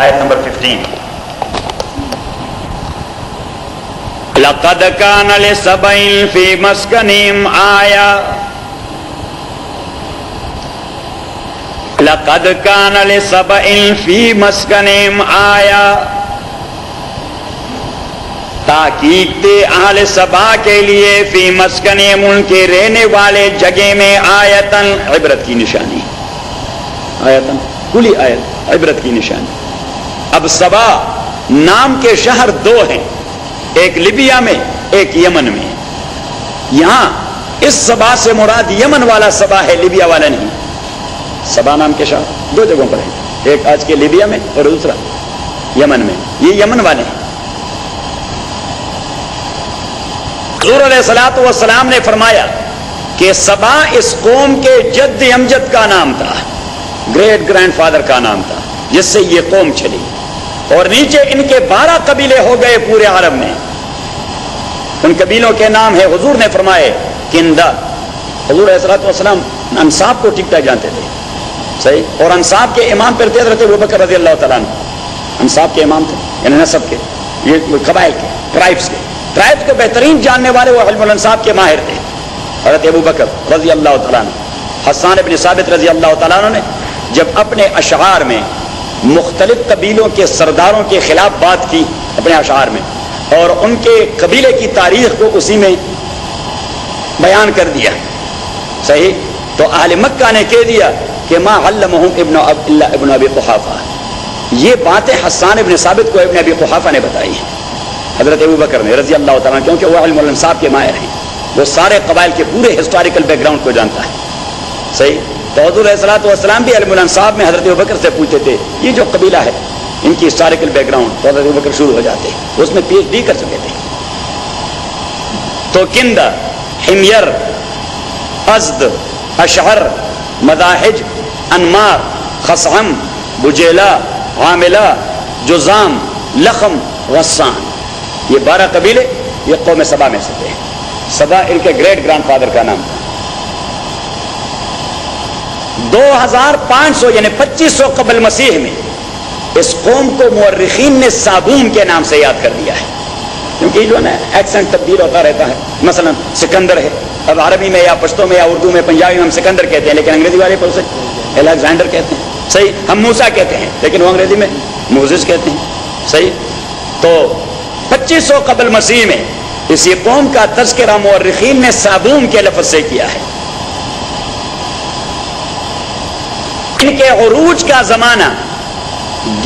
आयत नंबर 15 लक़द कान लिसबइन फ़ी मस्कनिम आया। लक़द कान लिसबइन फ़ी मस्कनिम आया। ताकीद अहल सबा के लिए फ़ी मस्कनिम उनके रहने वाले जगह में आयतन, इबरत की निशानी। आयतन कुली आयत, इबरत की निशानी। अब सबा नाम के शहर दो हैं। एक लिबिया में, एक यमन में। यहाँ इस सबा से मुराद यमन वाला सबा है, लिबिया वाला नहीं। सबा नाम के शहर दो जगहों पर है। एक आज के लिबिया में और दूसरा यमन में। ये यमन वाले हैं। हजूर सलाम ने फरमाया कि सबा इस कौम के जद अमजद का नाम था, ग्रेट ग्रैंडफादर का नाम था, जिससे ये कौम चली। और नीचे इनके बारह कबीले हो गए पूरे अरब में। उन कबीलों के नाम है, हुजूर ने फरमाए, किंदा। हजूर सलाम अंसाब को ठीक ठाक जानते थे। सही? और अंसाब के इमाम पर थे रहते बकर रज़ी अल्लाह तला के इमाम थे, यानी नसब के, ये कबाइल के, ट्राइब्स के। ट्राइब्स के बेहतरीन जानने वाले वो हलमसाब के माहिर थे, हज़रत अबू बकर रज़ी अल्लाह तला हसान बिन साबित रज़ी अल्लाह तला ने जब अपने अशहार में मुख्तलिफ़ कबीलों के सरदारों के खिलाफ बात की अपने अशार में। और उनके कबीले की तारीख को उसी में बयान कर दिया। सही? तो आल मक्का ने कह दिया कि माँ अल्लमहू इब्न इब्न अबी कुहाफा। ये बातें हसान इब्न साबित को इब्न अबी कुहाफा ने बताई हज़रत अबू बकर ने रज़ी अल्लाह तआला क्योंकि वह अल्मसाब के माहिर हैं। वो सारे कबाइल के पूरे हिस्टोरिकल बैकग्राउंड को जानता है। सही? तो हजूरसलाम भी अलमसाब में हज़रत बकर से पूछते थे, ये जो कबीला है, इनकी हिस्टोरिकल बैकग्राउंड तो हज़रत बकर शुरू हो जाते, उसमें पी एच डी कर चुके थे। तो किंद, हिमयर, अजद, अशहर, मदाहिज, अनमार खसम बुजेला हामिला जुजाम, लखम गस्सान ये बारह कबीले ये कौम सबा में से थे। सबा इनके ग्रेट ग्रैंडफादर का नाम था। 2500 यानी 2500 कबल मसीह में इस कौम को मुर्रखीन ने साबून के नाम से याद कर दिया है। क्योंकि जो ना एक्सेंट तब्दील होता रहता है। मसलन, सिकंदर है। अब अरबी में या पश्तो में या उर्दू में, पंजाबी में हम सिकंदर कहते हैं, लेकिन अंग्रेज़ी वाले पर उसे एलेक्जेंडर कहते हैं। सही, हम मूसा कहते हैं, लेकिन वो अंग्रेज़ी में मोजिस कहते हैं। सही? तो 2500 कबल मसीह में इसी कौम का तस्करा मुर्रखीन ने साबून के लफज से किया है। इनके अरूज का जमाना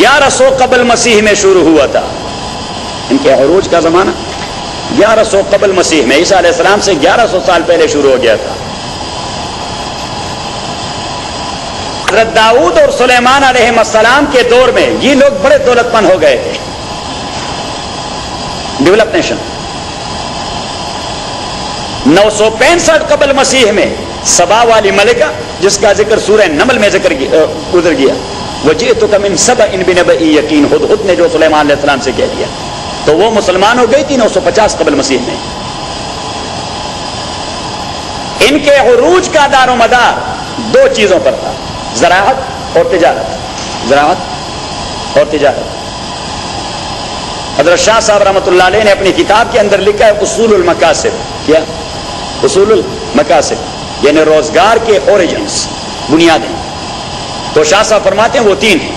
1100 कबल मसीह में शुरू हुआ था। इनके अरूज का जमाना 1100 कबल मसीह में, ईसा अलैहिस्सलाम से 1100 साल पहले शुरू हो गया था। दाऊद और सुलेमान अलैहिस्सलाम के दौर में ये लोग बड़े दौलतमंद हो गए थे। डेवलप नेशन नौ सौ पैंसठ कबल मसीह में सबा वाली मलिका जिसका ज़िक्र सूर्य नमल में ज़िक्र गुजर गया। वजह तो कम इन सब इन बिन यकीन, खुद खुद ने जो सुलेमान सलाम से कह दिया। तो वो मुसलमान हो गई थी, नौ सौ पचास कबल मसीह में। इनके अरूज का दारो मदार दो चीज़ों पर था। जराहत और तिजारत। जराहत और तिजारत। हज़रत शाह साहब रहमतुल्लाह ने अपनी किताब के अंदर लिखा है उसूल मकासिब। क्या? उसूल मकासिब। यानी रोज़गार के ओरिजिन्स बुनियादें तो शाह साहब फरमाते हैं, वो तीन हैं।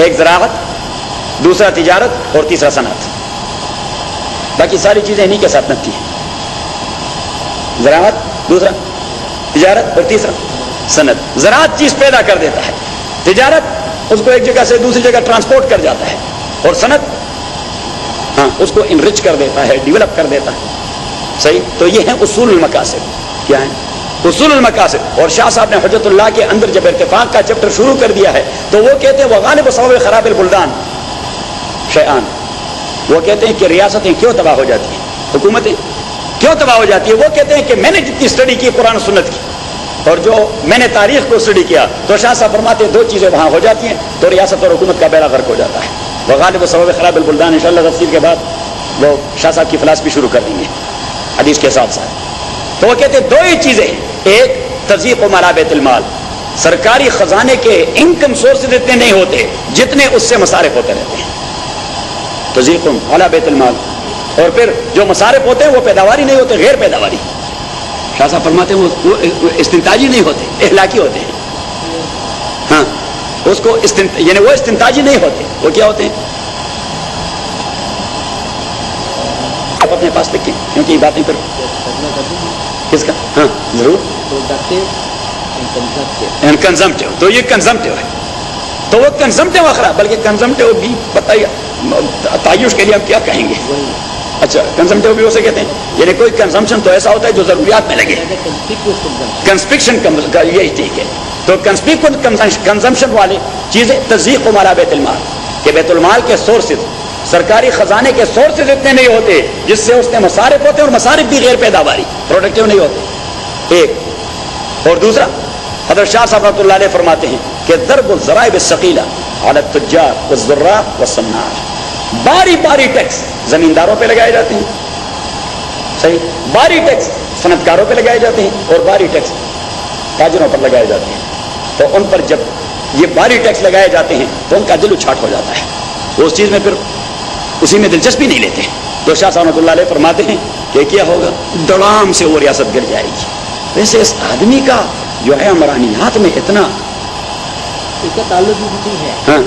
एक जराहत दूसरा तिजारत और तीसरा सनत। बाकी सारी चीज़ें इन्हीं के साथ नती हैं। जराहत दूसरा तिजारत और तीसरा सनत। जरात चीज़ पैदा कर देता है। तिजारत उसको एक जगह से दूसरी जगह ट्रांसपोर्ट कर जाता है। और सनत हाँ उसको इनरिच कर देता है डेवलप कर देता है। सही? तो ये है उसूल मकासिब क्या है? मकासिब और शाह साहब ने हजरतुल्लाह के अंदर जब इरतफाक का चैप्टर शुरू कर दिया है तो वो कहते हैं, वह खराब बुल्दान। शयान वो कहते हैं कि रियासतें क्यों तबाह हो जाती हैं? हुकूमतें क्यों तबाह हो जाती है? वो कहते हैं कि मैंने जितनी स्टडी की कुरान सुन्नत की, और जो मैंने तारीख को स्टडी किया तो शाह साहब फरमाते दो चीज़ें वहाँ हो जाती हैं तो रियासत और हुकूमत का बेड़ा गर्क हो जाता है। वह गालिब खराब बुल्दान इन तफसीर के बाद वो शाह साहब की फिलासफी शुरू कर देंगे, हदीस के हिसाब से। तो वो कहते दो ही चीज़ें एक तजीक माला बेतलमाल सरकारी खजाने के इनकम सोर्सेज इतने नहीं होते जितने उससे मसारिफ होते रहते हैं। तो जीकुम अला बेतुलमाल और फिर जो मसारिफ होते हैं वो पैदावारी नहीं होते गैर पैदावारी। शाह फरमाते हैं वो, वो नहीं होते एहलाकी होते हैं। हाँ उसको यानी वो इस्तिनताजी नहीं होते वो क्या होते हैं? आप अपने पास लिखें क्योंकि बातें फिर किसका? हाँ ज़रूर। एंड कंजम्पटिव तो ये कंजम्पटिव है। तो वो कंजम्पटिव अखरा बल्कि कंजम्पटिव भी बताइए तायुष के लिए हम क्या कहेंगे? अच्छा कंजम्पटिव भी उसे कहते हैं। यानी कोई कंजम्पशन तो ऐसा होता है जो जरूरियात में लगे। कंस्पिक्शन यही ठीक है। तो कंस्पिक्वेंट कंजम्पशन वाली चीज़ें तजीक मारा बेतुलमाल। के बेतुलमाल के सोर्सेज सरकारी खजाने के सोर्सेज इतने नहीं होते, जिससे उसने मसारिफ होते और मसारिफ भी गैर पैदावारी प्रोडक्टिव नहीं होते। एक, और दूसरा, हज़रत शाह साहब रतुल्ला फरमाते हैं कि दरब जराब सकीला हालत तुजार व जर्रा सन्नार। बारी बारी टैक्स जमींदारों पर लगाए जाते हैं। सही? बारी टैक्स सनतकारों पे लगाए जाते हैं और बारी टैक्स ताजरों पर लगाए जाते हैं। तो उन पर जब ये बारी टैक्स लगाए जाते हैं तो उनका दिल उछाट हो जाता है। उस चीज़ में फिर उसी में दिलचस्पी नहीं लेते। तो शाह साहब फरमाते हैं कि क्या होगा? डड़ाम से वो रियासत गिर जाएगी। वैसे इस आदमी का जो है अमरानियात में इतना इसका ताल्लुक भी है। हाँ।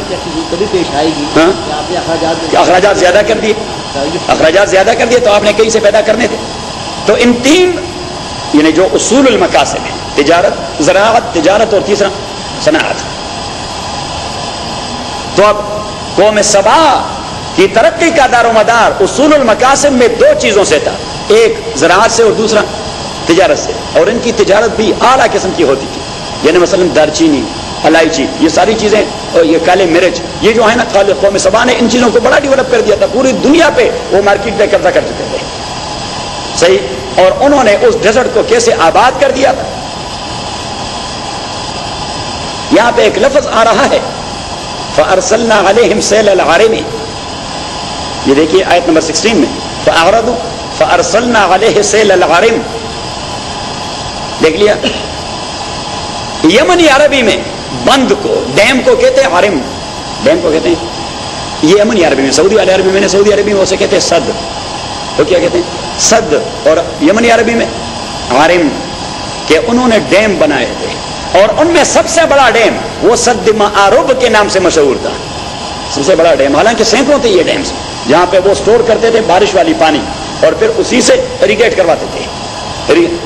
कभी पेश आएगी। हाँ। अखराज ज़्यादा कर दिए। अखराज ज़्यादा कर दिए तो आपने कहीं से पैदा करने थे। तो इन तीन यानी जो उसूल मकासब है तिजारत तिजारत और तीसरा सनात तो अब कौम सबा की तरक्की का दारोमदार उसूल मकासब में दो चीज़ों से था। एक, ज़राअत से और दूसरा, तिजारत से। और इनकी तिजारत भी आला किस्म की होती थी। यानी मसलन दारचीनी, इलायची, ये सारी चीज़ें, और ये काले मिर्च, ये जो है ना खाल कौम सबा ने इन चीज़ों को बड़ा डेवलप कर दिया था। पूरी दुनिया पे वो मार्केट पे कब्जा कर चुके थे। सही? और उन्होंने उस डेजर्ट को कैसे आबाद कर दिया था? यहाँ पे एक लफ्ज आ रहा है। फ़अरसलना अलैहिम सैलल आरिमी। ये देखिए आयत नंबर 16 में, फ़अरदु, फ़अरसलना अलैहि सैलल आरिम देख लिया। यमनी अरबी में बंद को, डैम को कहते हैं आरिम डैम को कहते हैं। ये यमनी अरबी में, सऊदी अरबी में सऊदी अरबी में उसे कहते हैं सद। तो क्या कहते हैं? सद। और यमनी अरबी में आरिम के उन्होंने डैम बनाए थे। और उनमें सबसे बड़ा डैम, वो सद आरोब के नाम से मशहूर था। सबसे बड़ा डैम, हालाँकि सैकड़ों थे ये डैम्स जहाँ पे वो स्टोर करते थे बारिश वाली पानी, और फिर उसी से इरीगेट करवाते थे।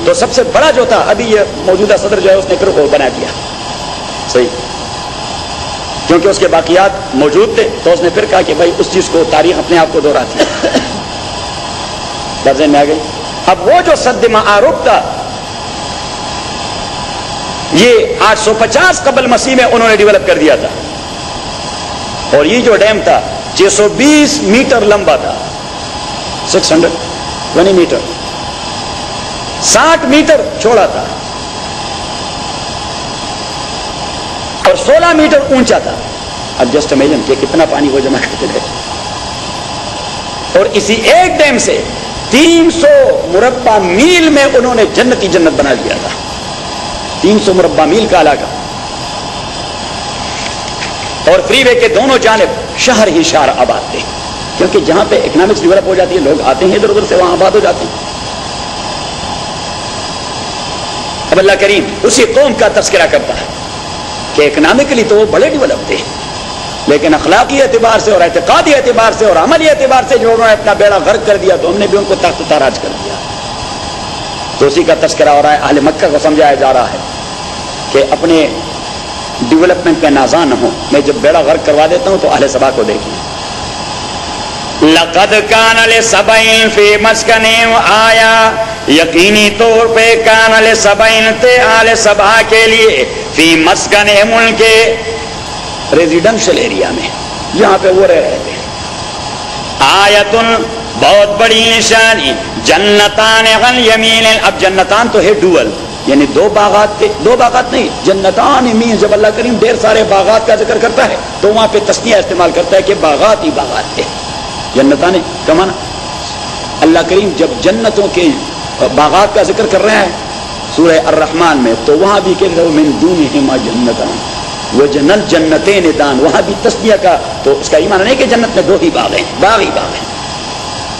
तो सबसे बड़ा जो था, अभी ये मौजूदा सदर जो है, उसने फिर बना दिया। सही। क्योंकि उसके बाकियात मौजूद थे तो उसने फिर कहा कि भाई, उस चीज़ को तारीख अपने आप को दोहराती लफ्ज में आ गई। अब वो जो सद आरोप था, ये 850 कबल मसीह में उन्होंने डेवलप कर दिया था। और ये जो डैम था 620 मीटर लंबा था। 620 मीटर 60 मीटर छोड़ा था। और 16 मीटर ऊँचा था। अब जस्ट इमेजिन कि कितना पानी वो जमा करते थे। और इसी एक डैम से 300 मुरब्बा मील में उन्होंने जन्नती जन्नत बना दिया था। 300 मुरब्बा मील का इलाका। और फ्रीवे के दोनों जानब शहर ही शहर आबाद थे। क्योंकि जहाँ पे इकोनॉमिक्स डेवलप हो जाती है, लोग आते हैं इधर उधर से, वहाँ आबाद हो जाते हैं। अब अल्लाह करीम उसी कौम का तस्करा करता है कि इकोनॉमिकली तो वो बड़े डेवलप थे, लेकिन अखलाकी एतबार से और एतकादी एतबार से और अमली एतबार से जो उन्होंने अपना बेड़ा गर्क कर दिया तो हमने भी उनको तख्त ताराज कर दिया। तो उसी का तस्करा हो रहा है, अहल मक्का को समझाया जा रहा है कि अपने डेवलपमेंट में नाजा न हो। मैं जब बेड़ा गर्क करवा देता हूँ तो अहल सभा को देखिए। लकद कान सबैन फ़ी मस्कने आया। यकीनी तौर पे कान सबैन ते आले सभा के लिए फ़ी मस्कने के रेजिडेंशियल एरिया में। जहाँ पे वो रह रहे थे। आयतुन बहुत बड़ी निशानी। जन्नतान यमीन अब जन्नतान तो है डुअल। यानी दो बागात दो बागात नहीं, जन्नतान मीन, जब अल्लाह करीम ढेर सारे बागात का ज़िक्र करता है तो वहाँ पे तस्निया इस्तेमाल करता है कि बागात ही बागात थे जन्नतान कमाना अल्लाह करीम जब जन्नतों के बागात का ज़िक्र कर रहे हैं, सूरह अर्रहमान में तो वहाँ भी कहते हो मिन दून हिमा जन्नत वो जन्नत जन्नते निदान वहाँ भी तस्बिया का तो उसका ईमान नहीं कि जन्नत में दो ही बाग हैं, बाग ही बाग हैं।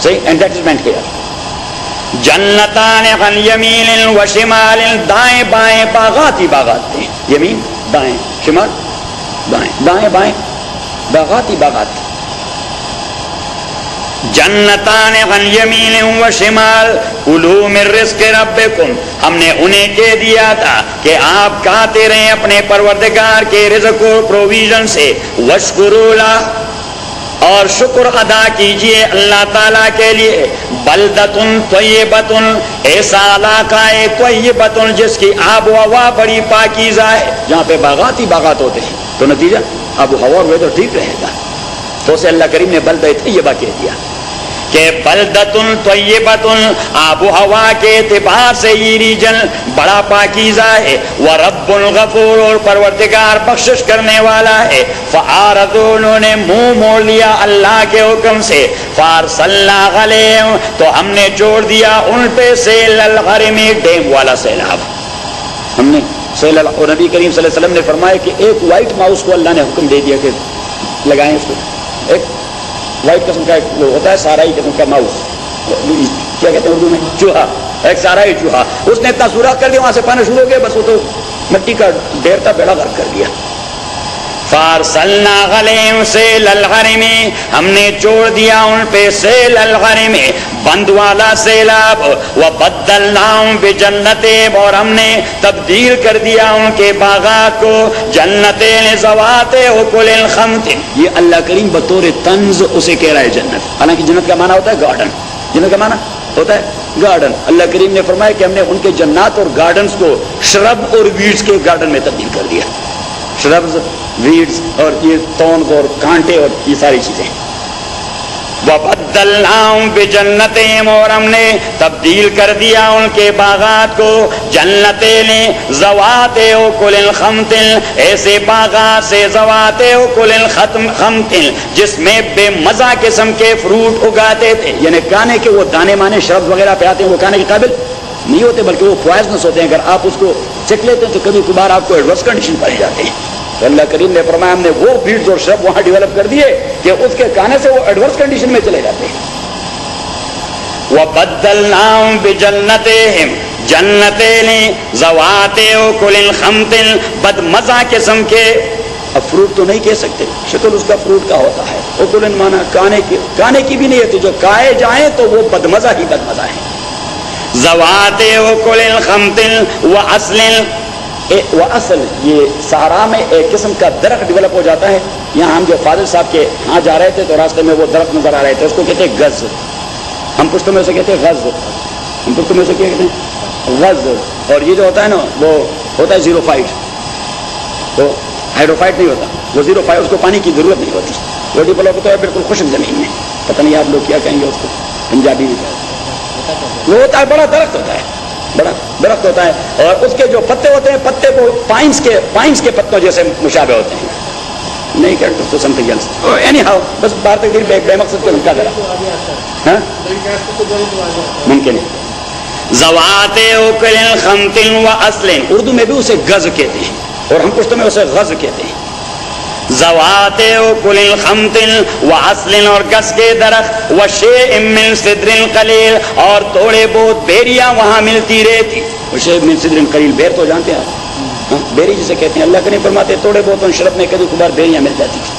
सही? And that is meant here जन्नतान हन यमीन व शिमाल दाएँ बाएँ बागात ही बागात। थे यमीन दाएँ, शिमाल? दाएँ दाएँ बाएँ बागात ही बागात। जन्नतान गन यमीन व शिमाल कुलू में रिस्क रब्बिकुम। हमने उन्हें कह दिया था कि आप खाते रहे अपने परवरदिगार के रिज्क और प्रोविज़न से। वशकुरूला और शुक्र अदा कीजिए अल्लाह ताला के लिए। बलदतुन तयबतुन ऐसा इलाका है तयबतुन, जिसकी आब हवा बड़ी पाकीजा है। जहाँ पे बागात ही बागात होते हैं। तो नतीजा आब हवा हुए तो ठीक रहेगा। तो उसे अल्लाह करीम ने बलद तयबा कह दिया। कि बलदतुन तय्यबतुन आबो हवा के एतबार से ये रीजन बड़ा पाकीजा है। वह रब्बुल गफूर और परवरदिगार बख्शिश करने वाला है। फ़ारद उन्होंने मुँह मोड़ लिया अल्लाह के हुक्म से। फार सल्ला तो हमने जोड़ दिया उन पे से ललहर में डेम वाला सैलाब। हमने सैलाब और नबी करीम सल्लल्लाहु अलैहि वसल्लम ने फरमाया कि एक वाइट माउस को अल्लाह ने हुक्म दे दिया कि लगाएँ इसको एक वाइट किस्म का होता है, सारा ही किस्म का माउस। क्या कहते हैं उर्दू में? चूहा। एक सारा ही चूहा। उसने इतना सूरा कर दिया, वहाँ से पाना शुरू हो गया, बस वो तो मिट्टी का ढेर था, बेड़ा गर्क कर दिया। फारसलना से ललहर में हमने छोड़ दिया उन पे से ललहर में बंद वाला सैलाब, व बदल नाम बे जन्नते, और हमने तब्दील कर दिया उनके बागात को। जन्नते जवाते ये अल्लाह करीम बतौर तंज उसे कह रहा है जन्नत। हालाँकि जन्नत का माना होता है गार्डन। जन्नत का माना होता है गार्डन। अल्लाह करीम ने फरमाया कि हमने उनके जन्नात और गार्डन को शरब और वीड्स के गार्डन में तब्दील कर दिया। श्रब्स वीड्स और ये तोन और कांटे और ये सारी चीज़ें। जन्नते और हमने तब्दील कर दिया उनके बागात को। जन्नते ने जवाते ओ कुलिल खमतिल, ऐसे बागात से जवाते ओ कुलिल खत्म खमतिल, जिसमें बेमजा किस्म के फ्रूट उगाते थे। यानी खाने के वो दाने माने शब्द वगैरह पे आते हैं, वो खाने के काबिल नहीं होते, बल्कि वो पॉइजनस होते हैं। अगर आप उसको चेक लेते हैं तो कभी कभार आपको एडवर्स कंडीशन पाई जाते हैं। तो अल्लाह करीम ने फरमाया हमने वो बीड्स और शब वहाँ डेवलप कर दिए कि उसके खाने से वो एडवर्स कंडीशन में चले जाते हैं। वह बदल नाम जन्नते जन्नते ने जवाते खमतिन बदमजा किस्म के। अब फ्रूट तो नहीं कह सकते शक्ल उसका फ्रूट का होता है। उकुलन माना काने की काने की भी नहीं है तो जो काए जाए तो वो बदमजा ही बदमजा है। जवाते कुलिन खमतिन व असलिन वह असल, ये सहारा में एक किस्म का दरख्त डेवलप हो जाता है। यहाँ हम जो फाजिल साहब के यहाँ जा रहे थे तो रास्ते में वो दरख्त नज़र आ रहे थे। उसको कहते हैं गज हम पुश्तों में उसे कहते हैं गज हम पुश्तों में उसे क्या कहते हैं? गज और ये जो होता है ना, वो होता है ज़ीरो फाइट तो हाइड्रोफाइट नहीं होता। वो ज़ीरो फाइट उसको पानी की ज़रूरत नहीं होती। वो डेवलप होता है, बिल्कुल खुशक ज़मीन में। पता नहीं आप लोग क्या कहेंगे उसको? पंजाबी में वो होता है, बड़ा दरख्त होता है। बड़ा दरख्त होता है। और उसके जो पत्ते होते हैं पत्ते को पाइंस के पाइंस के पत्तों जैसे मुशाबे होते हैं। नहीं कर तो समथिंग एल्स एनी हाउ बस बाहर तक दिल बेमकसद को लिखा जरा मुमकिन। है जवाते खमतिन व असलिन। उर्दू में भी उसे गज कहते हैं। और हम पुश्तों में उसे गज कहते हैं। जवाते कुलिल खमतिन व असलिन और गस के दरख्त व शे इमिन सिद्रिन कलील, और थोड़े बहुत बेरिया वहाँ मिलती रहती। शे इमिन सिद्रिन कलील, बेर तो जानते हैं आप? बेरी जिसे कहते हैं, अल्लाह के नहीं फरमाते थोड़े बहुत उन शरब में कभी कभार बेरियाँ मिल जाती। थी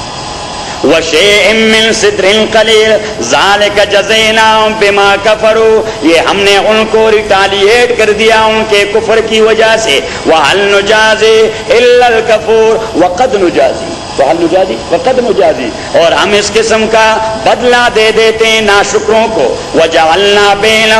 बिमा कफरू, ये हमने उनको रिटालिएट कर दिया उनके कुफर की वजह से। वह हल नुजाजी कफूर वक़द नुजाजी। तो हल नुजाजी वक़द नुजाजी और हम इस किस्म का बदला दे देते हैं नाशुक्रों को। वह जवलना बेन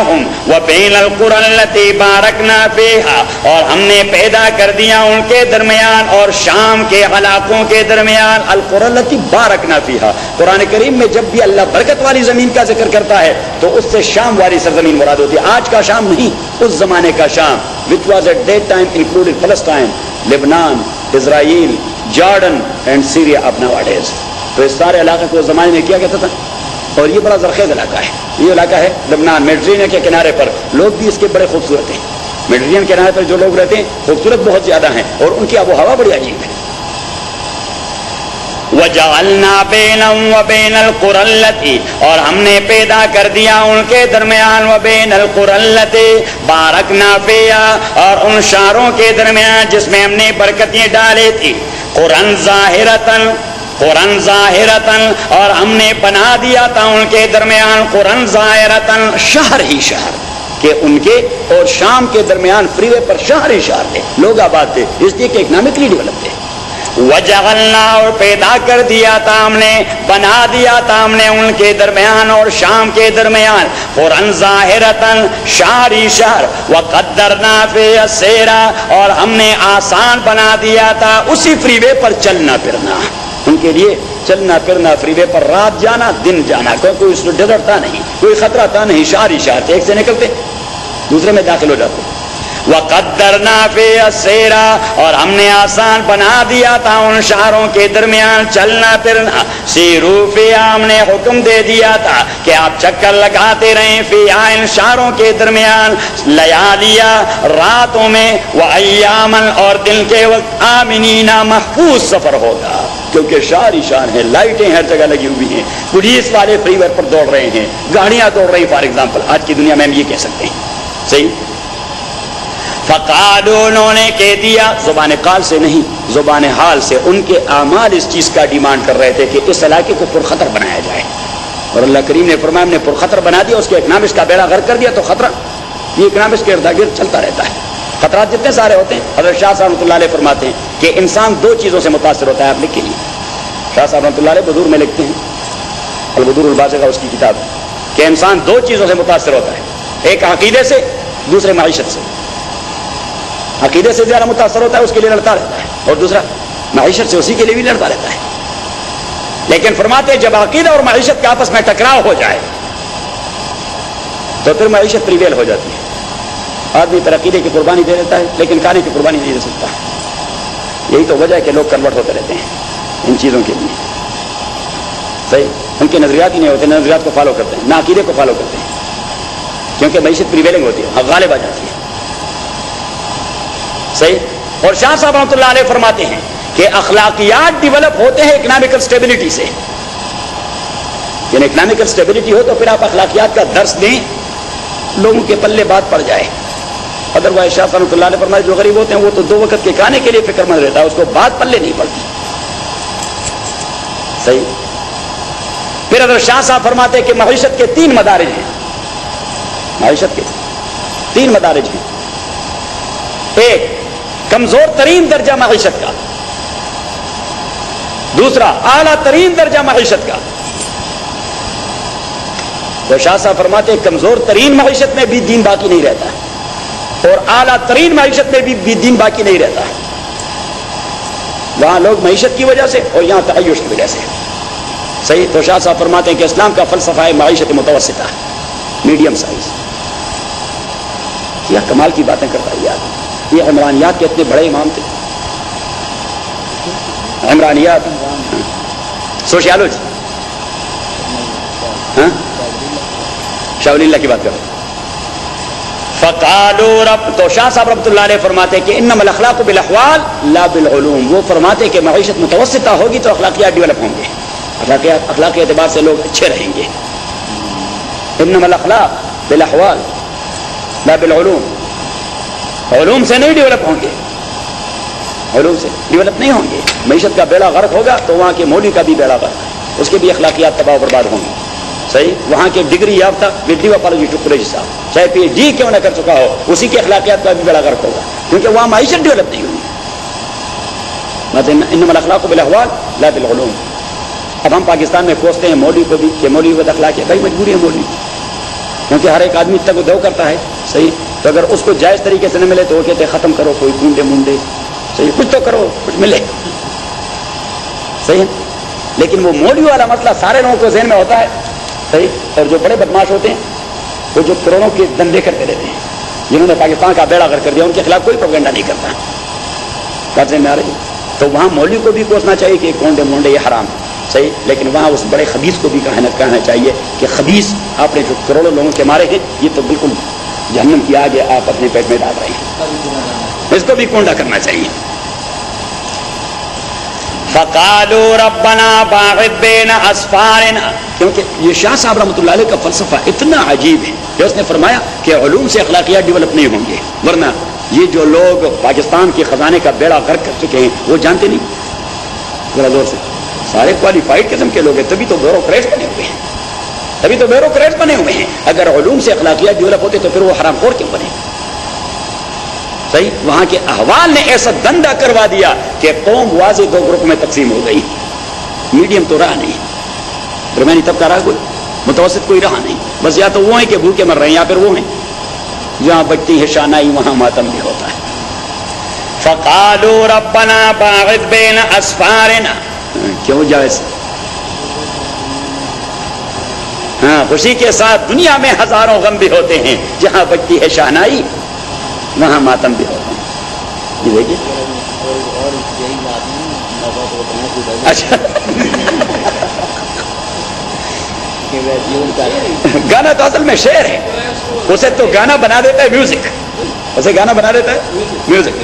व बेन कुरती बारकना बेहा और हमने पैदा कर दिया उनके दरमियान और शाम के इलाकों के दरमियान अलकुरलती बारकना फीहा। कुरान करीम में जब भी अल्लाह बरकत वाली ज़मीन का ज़िक्र करता है तो उससे शाम वाली सरजमीन मुराद होती है। आज का शाम नहीं, उस जमाने का शाम। Which was at that time included फलस्टाइन लिबनान इसराइल जॉर्डन एंड सीरिया अपना वाडेज तो इस सारे इलाके को जमाने में किया कहता था। और ये बड़ा जरखेज इलाका है। ये इलाका है लबनान। मेडिटेरियन के किनारे पर लोग भी इसके बड़े खूबसूरत हैं। मेडिटेरियन किनारे पर जो लोग रहते हैं, खूबसूरत बहुत ज़्यादा हैं और उनकी आबो हवा बड़ी अजीब है। वजालना बेनम व बेनल कुरल्लती, और हमने पैदा कर दिया उनके दरमियान व बेनल कुरल्लते। बारक ना बेया, और उन शारों के दरमियान जिसमें हमने बरकतें डाले थी। कुरन जाहिरतन कुरन जाहिरतन, और हमने बना दिया था उनके दरमियान कुरन जाहिरतन, शहर ही शहर। के उनके और शाम के दरमियान फ्रीवे पर शहर ही शहर थे। लोग आबाद थे, इसलिए कि इकनॉमिकली डेवलप थे वजगलना और पैदा कर दिया था हमने, बना दिया था हमने उनके दरमियान और शाम के दरमियान। कुरन जाहिरतन शारी शहर व कदरना पे सेरा और हमने आसान बना दिया था उसी फ्रीवे पर चलना फिरना। उनके लिए चलना फिरना फ्रीवे पर रात जाना, दिन जाना, कोई उसमें डरता नहीं, कोई खतरा था नहीं, शारी शहर, एक से निकलते, दूसरे में दाखिल हो जाते। वह कदरना पे सेरा और हमने आसान बना दिया था उन शहरों के दरमियान चलना फिरना। सीरू फिया हमने हुक्म दे दिया था कि आप चक्कर लगाते रहें फिया इन शहरों के दरमियान। लया लिया रातों में वह अयामन और दिन के वक्त आमिनीना महफूज सफ़र होगा। क्योंकि शार ही शान है, लाइटें हर जगह लगी हुई हैं। पुलिस वाले फ्रीवर पर दौड़ रहे हैं, गाड़ियाँ दौड़ रही फॉर एग्ज़ाम्पल आज की दुनिया में हम ये कह सकते हैं। सही? फकाल उन्होंने कह दिया, ज़ुबान काल से नहीं, ज़ुबान हाल से। उनके अमाल इस चीज़ का डिमांड कर रहे थे कि इस इलाके को पुरखतर बनाया जाए। और अल्लाह करीम ने फरमाया, हमने पुरखतर बना दिया, उसके इकनामिश का बेड़ा गर्क कर दिया तो खतरा। ये इकनामिश के इर्दा गिर्द चलता रहता है। खतरा जितने सारे होते हैं। हज़रत शाह साहब फरमाते हैं कि इंसान दो चीज़ों से मुतासर होता है आप लिख लिए। शाह साहब रमतुल्लाह बदूर में लिखते हैं। अलबदूर उलबाज का उसकी किताब कि इंसान दो चीज़ों से मुतासर होता है। एक अकीदे से, दूसरे मीशत से। अकीदे से ज़्यादा मुतासर होता है, उसके लिए लड़ता रहता है। और दूसरा मीशत से उसी के लिए भी लड़ता रहता है। लेकिन फरमाते जब अकीदा और मीशत के आपस में टकराव हो जाए तो फिर मीशत प्रिवेल हो जाती है। आदमी पर अकीदे की कुर्बानी दे देता है, लेकिन खाने की कुर्बानी नहीं दे सकता। यही तो वजह है कि लोग कन्वर्ट होते रहते हैं, इन चीज़ों के लिए। सही? उनके नजरियात ही नहीं होते, नजरियात को फॉलो करते हैं, ना अकीदे को फॉलो करते हैं। क्योंकि मीशत प्रिवेलिंग होती है गालिब आ जाती है। सही और शाह साहब रहमतुल्लाह फरमाते हैं कि अखलाकियात डेवलप होते हैं इकोनॉमिकल स्टेबिलिटी से। यानी स्टेबिलिटी हो तो फिर आप अखलाकियात का दर्श दें, लोगों के पल्ले बात पड़ जाए। अदरवाइज़ शाह साहब ने फरमाया जो गरीब होते हैं वो तो दो वक्त के खाने के लिए फिक्रमंद रहता है, उसको बात पल्ले नहीं पड़ती। सही फिर अगर शाह साहब फरमाते कि मीशत के तीन मदारज हैं मीशत के तीन मदारज हैं। एक कमज़ोर तरीन दर्जा मीशत का। दूसरा आला तरीन दर्जा मीशत का। तो शाह फरमाते कमज़ोर तरीन मीशत में भी दीन बाकी नहीं रहता और आला तरीन मीशत में भी, भी दीन बाकी नहीं रहता वहाँ लोग मीशत की वजह से और यहाँ तयश की वजह से। सही तो शाह साहब फरमाते हैं कि इस्लाम का फलसफा है मीशत मुतवसता मीडियम साइज़। यह कमाल की बातें करता है यार ये इमरानियात के इतने बड़े इमाम थे। इमरानियात। सोशियालॉजी हाँ शाहलीला की बात करो फ़कालो रब तो शाह साहब रबतुल्लाह ने फरमाते कि इन अखलाक बिलहवाल ला बिलूम वो फरमाते कि मीशत मुतवसता होगी तो अखलाकियात डेवलप होंगे। अखलाकियात अखलाक एतबार से लोग अच्छे रहेंगे। इन अखलाक बिलखवाल ला बिलूम ओलूम से नहीं डेवलप होंगे। ओलूम से डेवलप नहीं होंगे। मीशत का बेड़ा गर्क होगा तो वहाँ के मोली का भी बेड़ा गर्क। उसके भी अखलाकियात तबाह बर्बाद होंगे। सही? वहाँ के डिग्री याफ्ता विद्यु अपॉलोजी टू कुरेश साहब। चाहे पी एच डी क्यों ना कर चुका हो, उसी के अखलाकियात का भी बेड़ा गर्क होगा। क्योंकि वहाँ मीशत डेवलप नहीं हुई। इन अखलाक बिलहवाल ला बिलूम अब हम पाकिस्तान में कोसते हैं मौली को भी, कि मौली वद अखलाक है। भाई मजबूरी है मौली क्योंकि हर एक आदमी तक दो करता है। सही? तो अगर उसको जायज़ तरीके से न मिले तो वो कहते खत्म करो, कोई गुंडे मुंडे। सही कुछ तो करो, कुछ मिले। सही है? लेकिन वो मोड़ी वाला मसला सारे लोगों को जहन में होता है। सही? और जो बड़े बदमाश होते हैं, वो जो करोड़ों के धंधे करते रहते हैं, जिन्होंने पाकिस्तान का बेड़ा कर दिया, उनके खिलाफ कोई प्रोपेगेंडा नहीं करता। बात में आ रही तो वहाँ मौली को भी कोसना चाहिए कि कोंडे मुंडे, ये हराम। सही? लेकिन वहाँ उस बड़े खबीस को भी कहना कहना चाहिए कि खबीस आपने जो करोड़ों लोगों के मारे हैं, ये तो बिल्कुल जहन्नम की आगे आप अपने पेट में डाल रहे हैं। इसको भी कुंडा करना चाहिए। फ़कालो रब्बना बागिन असफारना। क्योंकि ये शाह साहब रहमत का फलसफा इतना अजीब है कि उसने फरमाया कि ूम से अखलाकियात डेवलप नहीं होंगे। वरना ये जो लोग पाकिस्तान के खजाने का बेड़ा गर्क कर चुके हैं वो जानते नहीं। जरा ज़ोर से। सारे क्वालिफाइड किस्म के लोग हैं तभी तो ब्यूरोक्रेट्स बने हुए हैं। तभी तो ब्यूरोक्रेट्स बने हुए हैं। अगर ूम से अखलाकियात डेवलप होते तो फिर वो हराम खोर क्यों बने? सही? वहाँ के अहवाल ने ऐसा दंदा करवा दिया कि कौम वाजे दो ग्रुप में तकसीम हो गई। मीडियम तो रहा नहीं। दरमियानी तबका रहा कोई? मुतवसत कोई रहा नहीं। बस या तो वो है कि भूखे मर रहे हैं या फिर वो हैं। जहाँ बचती है शानाई, वहाँ मातम भी होता है। फ़कालो रब्बना बागिद बेन असफारना। क्यों जायज़? हाँ खुशी के साथ दुनिया में हज़ारों गम भी होते हैं। जहाँ बचती है शहनाई, वहाँ मातम भी होते हैं। देखिए। अच्छा। गाना तो असल में शेर है। उसे तो गाना बना देता है म्यूज़िक। उसे गाना बना देता है म्यूज़िक।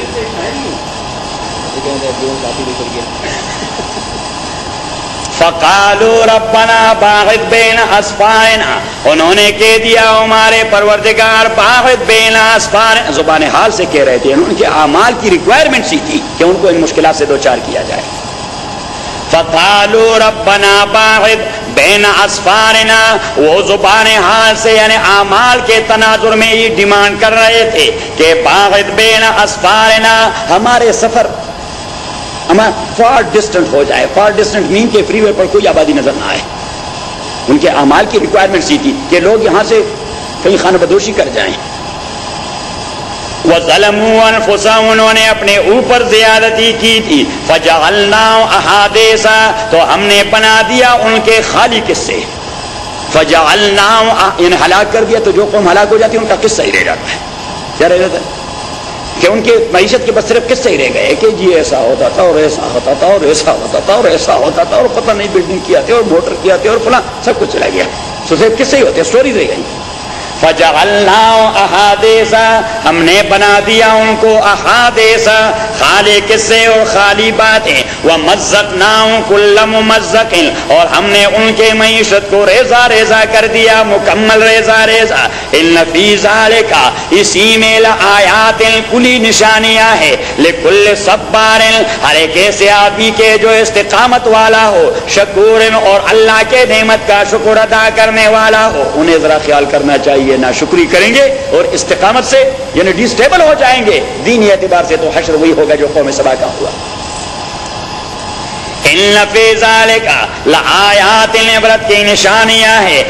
फ़कालो रब्बना बागिद बेन असफारना उन्होंने कह दिया, हमारे परवरदिगार बागिद बेन असफार ज़ुबान हाल से कह रहे थे, उनके अमाल की रिक्वायरमेंट सी थी कि उनको इन मुश्किल से दो चार किया जाए। फ़कालो रब्बना बागिद बेन असफारना वो ज़ुबान हाल से, यानी अमाल के तनाजुर में ये डिमांड कर रहे थे कि बागिद बेन असफारना हमारे सफ़र हमारा फार डिस्टेंट हो जाए। फार डिस्टेंट मीन के फ्रीवे पर कोई आबादी नज़र ना आए। उनके अमाल की रिक्वायरमेंट सी थी कि लोग यहाँ से कहीं खाना बदोशी कर जाए। उन्होंने अपने ऊपर ज्यादती की थी। अहादेसा तो हमने बना दिया उनके खाली किस्से। फजालना हलाक कर दिया तो जो कौम हलाक हो जाती है, उनका किस्सा ही रह जाता है। क्या रह जाता है? कि उनके मीशत के बस सिर्फ़ किससे ही रह गए। कि जी ऐसा होता था और ऐसा होता था और ऐसा होता था और ऐसा होता था और पता नहीं बिल्डिंग किया थे और मोटर किया थे और फला सब कुछ चला गया। तो सिर्फ़ किससे ही होते स्टोरी रह गई। फजल्ला अहादेसा, हमने बना दिया उनको अहादेसा। खाली किस्से और खाली बातें वह मज्जक नाम कुल्लम मज्जकिन और हमने उनके मीशत को रेजा रेजा कर दिया, मुकम्मल रेजा रेजा। इन नफीजा का इसी में आयात कुली निशानियाँ है। लेकुल सब हर एक ऐसे आदमी के जो इस्तेकामत वाला हो शकूर और अल्लाह के नेमत का शुक्र अदा करने वाला हो, उन्हें जरा ख्याल करना चाहिए। ना शुक्री करेंगे और इस्तेकामत से, यानी डिस्टेबल हो जाएँगे। दीन एतबार से तो हशर वही होगा जो कौम सबा का हुआ। निशानियाँ है।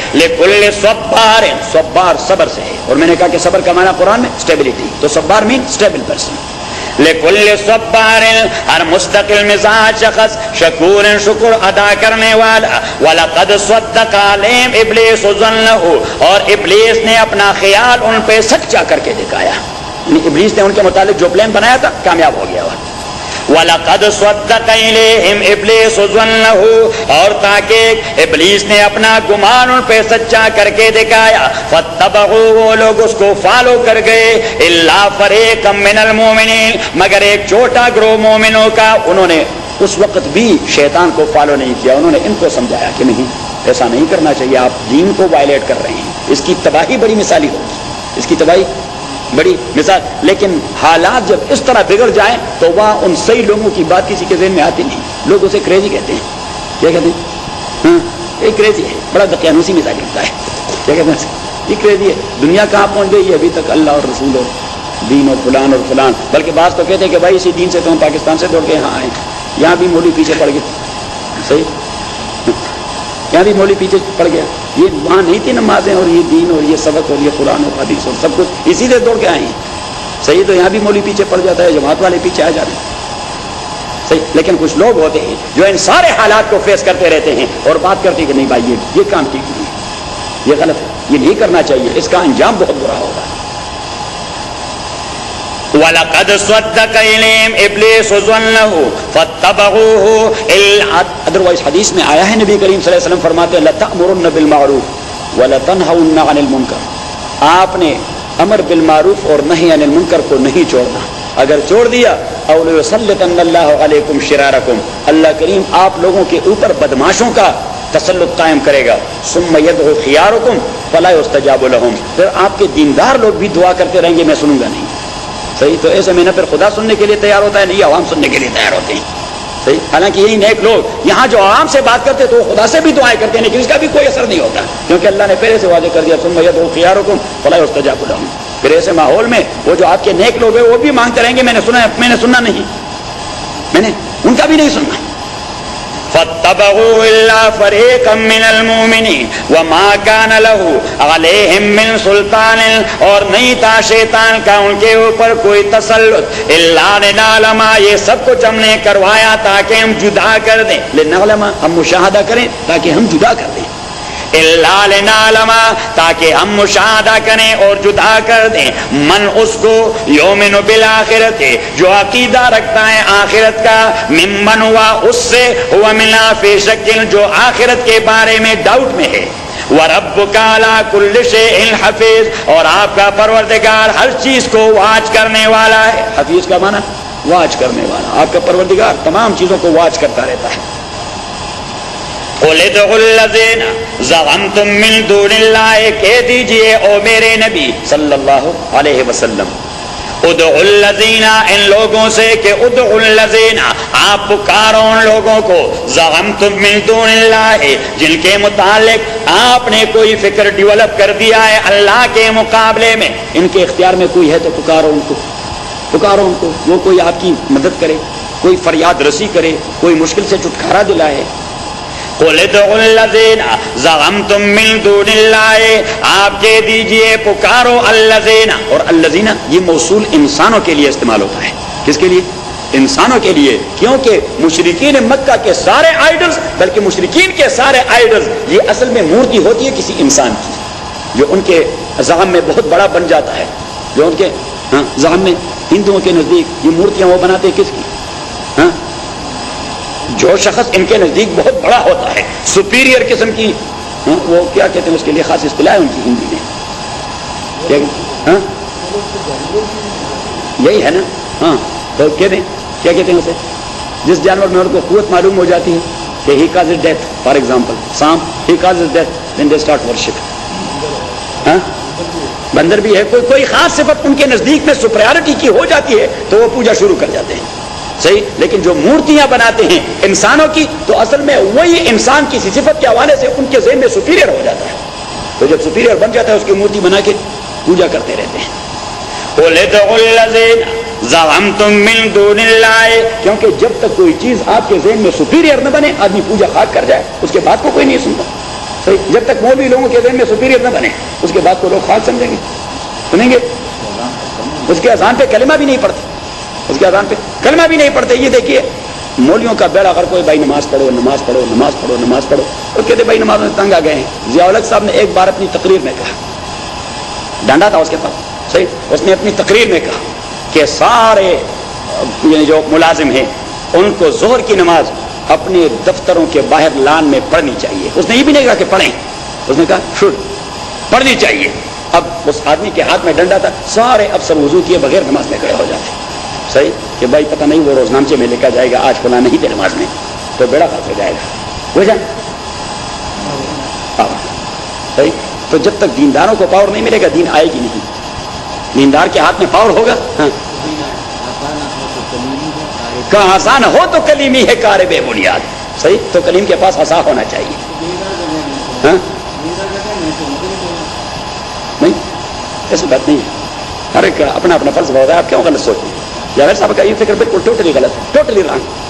और मैंने कहा कि सबर का माना कुरान में स्टेबिलिटी तो सब्बार मीन स्टेबल पर्सन लेकुल सब्बार हर मुस्तकिल मिजाज शख्स शकूर शुक्र अदा करने वाला। वाला कद स्वदकालेम इबलीस और इबलीस ने अपना ख्याल उन पे सच्चा करके दिखाया। इबलीस ने उनके मुताबिक जो प्लान बनाया था, कामयाब हो गया वह। वलकद और ताकि इबलीस ने अपना गुमान उन पे सच्चा करके दिखाया। फतबहू वो लोग उसको फॉलो कर गए। इल्ला फरे मिनल मोमिनीन, मगर एक छोटा ग्रोह मोमिनों का उन्होंने उस वक्त भी शैतान को फॉलो नहीं किया। उन्होंने इनको समझाया कि नहीं, ऐसा नहीं करना चाहिए। आप दीन को वायलेट कर रहे हैं। इसकी तबाही बड़ी मिसाली होगी। इसकी तबाही बड़ी मिसाल। लेकिन हालात जब इस तरह बिगड़ जाए तो वह उन सही लोगों की बात किसी के जहन में आती नहीं। लोग उसे क्रेजी कहते हैं। क्या कहते हैं? हाँ ये क्रेजी है। बड़ा दकियानूसी मिसाल लगता है। क्या कहते हैं? ये क्रेजी है। दुनिया कहाँ पहुँच गई अभी तक अल्लाह और रसूल और दीन और फलान और फलान। बल्कि बात तो कहते हैं कि भाई इसी दीन से तो हम पाकिस्तान से दौड़ के यहाँ आए यहाँ भी मोली पीछे पड़ गए। सही? यहाँ भी मौली पीछे पड़ गया? ये वहाँ नहीं थी नमाजें और ये दीन और ये सबक और ये कुरान और हदीस और सब कुछ इसीलिए दौड़ के आए हैं। सही तो यहाँ भी मौली पीछे पड़ जाता है, जमात वाले पीछे आ जाते सही, लेकिन कुछ लोग होते हैं जो इन सारे हालात को फेस करते रहते हैं और बात करते कि नहीं भाई, ये ये काम ठीक नहीं है। ये गलत है, ये नहीं करना चाहिए, इसका अंजाम बहुत बुरा होगा। वलकद अदरवाइज़ हदीस में आया है नबी करीम सल्लल्लाहु अलैहि वसल्लम फरमाते हैं लतअमुरुन बिल मारूफ व लतनहउन अनिल मुनकर आपने अमर बिल मारूफ और नहीं अनिल मुनकर को नहीं छोड़ना अगर छोड़ दिया अवलकुम शरारकुम अल्लाह करीम आप लोगों के ऊपर बदमाशों का तसल्लुत कायम करेगा सुमयद हो खियारकुम फलास्तजाबुलहम फिर आपके दीनदार लोग भी दुआ करते रहेंगे मैं सुनूँगा नहीं सही तो ऐसे में ना फिर खुदा सुनने के लिए तैयार होता है नहीं आवाम सुनने के लिए तैयार होते हैं। सही? हालाँकि यही नेक लोग, यहाँ जो आवाम से बात करते तो खुदा से भी दुआएँ करते हैं, लेकिन इसका भी कोई असर नहीं होता। क्योंकि अल्लाह ने पहले से वादे कर दिया तुम मैद हो खियारकुम फलास्तजाबुलहम फिर ऐसे माहौल में वो जो आपके नेक लोग हैं, वो भी मांगते रहेंगे, मैंने सुना मैंने सुनना नहीं। मैंने उनका भी नहीं सुनना सुल्तान और नहीं था शैतान का उनके ऊपर कोई तसल्लुत इल्ला ये सब कुछ हमने करवाया ताकि हम जुदा कर दें लेना हम मुशाहदा करें ताकि हम जुदा कर दें इल्लालमा ताकि हम मुशादा करें और जुदा कर दें। मन उसको योमिन बिल आखिरत, जो अकीदा रखता है आखिरत का मिमन हुआ उससे, हुआ मिला फेशकिल जो आखिरत के बारे में डाउट में है। वह रब काला कुल्ल से हफीज, और आपका परवरदिगार हर चीज़ को वाच करने वाला है। हफीज का माना वाच करने वाला। आपका परवरदिगार तमाम चीज़ों को वाच करता रहता है। इन लोगों से कि आप पुकारो उन लोगों को जिनके मुतालिक आपने कोई फ़िक्र डेवलप कर दिया है अल्लाह के मुकाबले में इनके इख्तियार में कोई है तो पुकारो उनको पुकारो उनको वो कोई आपकी मदद करे कोई फरियाद रसी करे कोई मुश्किल से छुटकारा दिलाए तुम मिल आप कह दीजिए पुकारो अल्लाजीना और अल्लाजीना ये मौसूल इंसानों के लिए इस्तेमाल होता है किसके लिए इंसानों के लिए क्योंकि मुशरकिन मक्का के सारे आइडल्स बल्कि मुशरकिन के सारे आइडल्स ये असल में मूर्ति होती है किसी इंसान की जो उनके जहम में बहुत बड़ा बन जाता है जो उनके हाँ, जहम में हिंदुओं के नज़दीक ये मूर्तियाँ वो बनाते किसकी हाँ जो शख्स इनके नज़दीक बहुत बड़ा होता है सुपीरियर किस्म की हाँ, वो क्या कहते हैं उसके लिए खास इस्तेला है उनकी हिंदी में? हाँ? यही है ना? हाँ तो कहते हैं क्या कहते हैं उसे? जिस जानवर में उनको कुत मालूम हो जाती है कि he cause death for example साम he cause death then they start worship बंदर भी है कोई कोई खास सिफत उनके नज़दीक में सुपरियरिटी की हो जाती है तो वो पूजा शुरू कर जाते हैं। सही? लेकिन जो मूर्तियाँ बनाते हैं इंसानों की तो असल में वही इंसान की सिफत के हवाले से उनके जेन में सुपीरियर हो जाता है। तो जब सुपीरियर बन जाता है उसकी मूर्ति बना के पूजा करते रहते हैं। बोले तो तुम मिल दो क्योंकि जब तक कोई चीज़ आपके जेन में सुपीरियर न बने आदमी पूजा खाक कर जाए उसके बाद को कोई नहीं सुनता। सही? जब तक वो भी लोगों के जेन में सुपीरियर न बने उसके बाद को लोग खाक समझेंगे। सुनेंगे? उसके आसान पे कलमा भी नहीं पड़ता उसके अजान पे। कलमा भी नहीं पढ़ते, ये देखिए, मोलियों का बेड़ा, अगर कोई भाई नमाज़ पढ़ो नमाज़ पढ़ो नमाज़ पढ़ो नमाज़ पढ़ो, और कहते, भाई, नमाज़ में तंग आ गए हैं। जियाउलक साहब ने एक बार अपनी तकरीर में कहा। डांडा था उसके पास। सही? उसने अपनी तकरीर में कहा कि सारे जो मुलाजिम हैं, उनको जोहर की नमाज़ अपने दफ्तरों के बाहर लान में पढ़नी चाहिए। उसने ये भी नहीं कहा कि पढ़ें। उसने कहा शुड पढ़नी चाहिए। अब उस आदमी के हाथ में डंडा था, सारे अब सब वज़ू किए बगैर नमाज़ में खड़े हो जाते। सही कि भाई पता नहीं वो रोज नामचे में लेकर जाएगा आज खुला नहीं थे नमाज़ में। तो बेड़ा फंस हो जाएगा। हो। जाए सही? तो जब तक दीनदारों को पावर नहीं मिलेगा दीन आएगी नहीं। दीनदार के हाथ में पावर होगा? हाँ। का आसान हो तो कलीमी है कार बेबुनियाद। सही? तो कलीम के पास हसा होना चाहिए। हाँ। नहीं ऐसी बात नहीं है। हर एक अपना अपना फ़र्ज़ होता है आप क्यों गलत सोचते हैं? जावेद साहब का ये फ़िक्र बिल्कुल टोटली गलत है टोटली रॉन्ग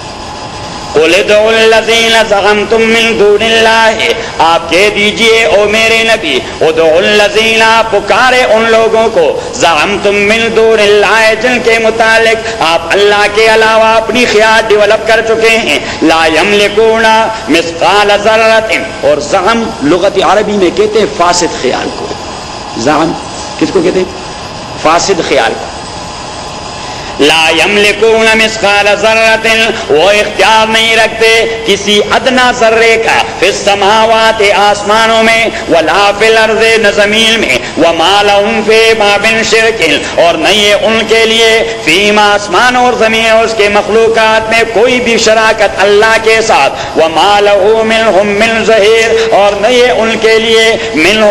आप कह दीजिए ओ मेरे नबी उदीना पुकारे उन लोगों को जहम तुम मिल दूर जिनके मुतालिक आप अल्लाह के अलावा अपनी ख्याल डेवलप कर चुके हैं। लायम लिकोना मिसकाल और जहम लुगत अरबी में कहते हैं फासिद ख्याल को। जहम किसको कहते हैं? फासिद ख्याल को। इख्तियार नहीं रखते किसी अदना जर्रे का फिर समावात आसमानों में व लाफिल अर्ज़ न ज़मीन में व माला फे माबिन शिरकिल और नहीं है उनके लिए फीम आसमान और ज़मीन उसके मखलूकत में कोई भी शराकत अल्लाह के साथ व माला मिल जहीर और नहीं है उनके लिए मिल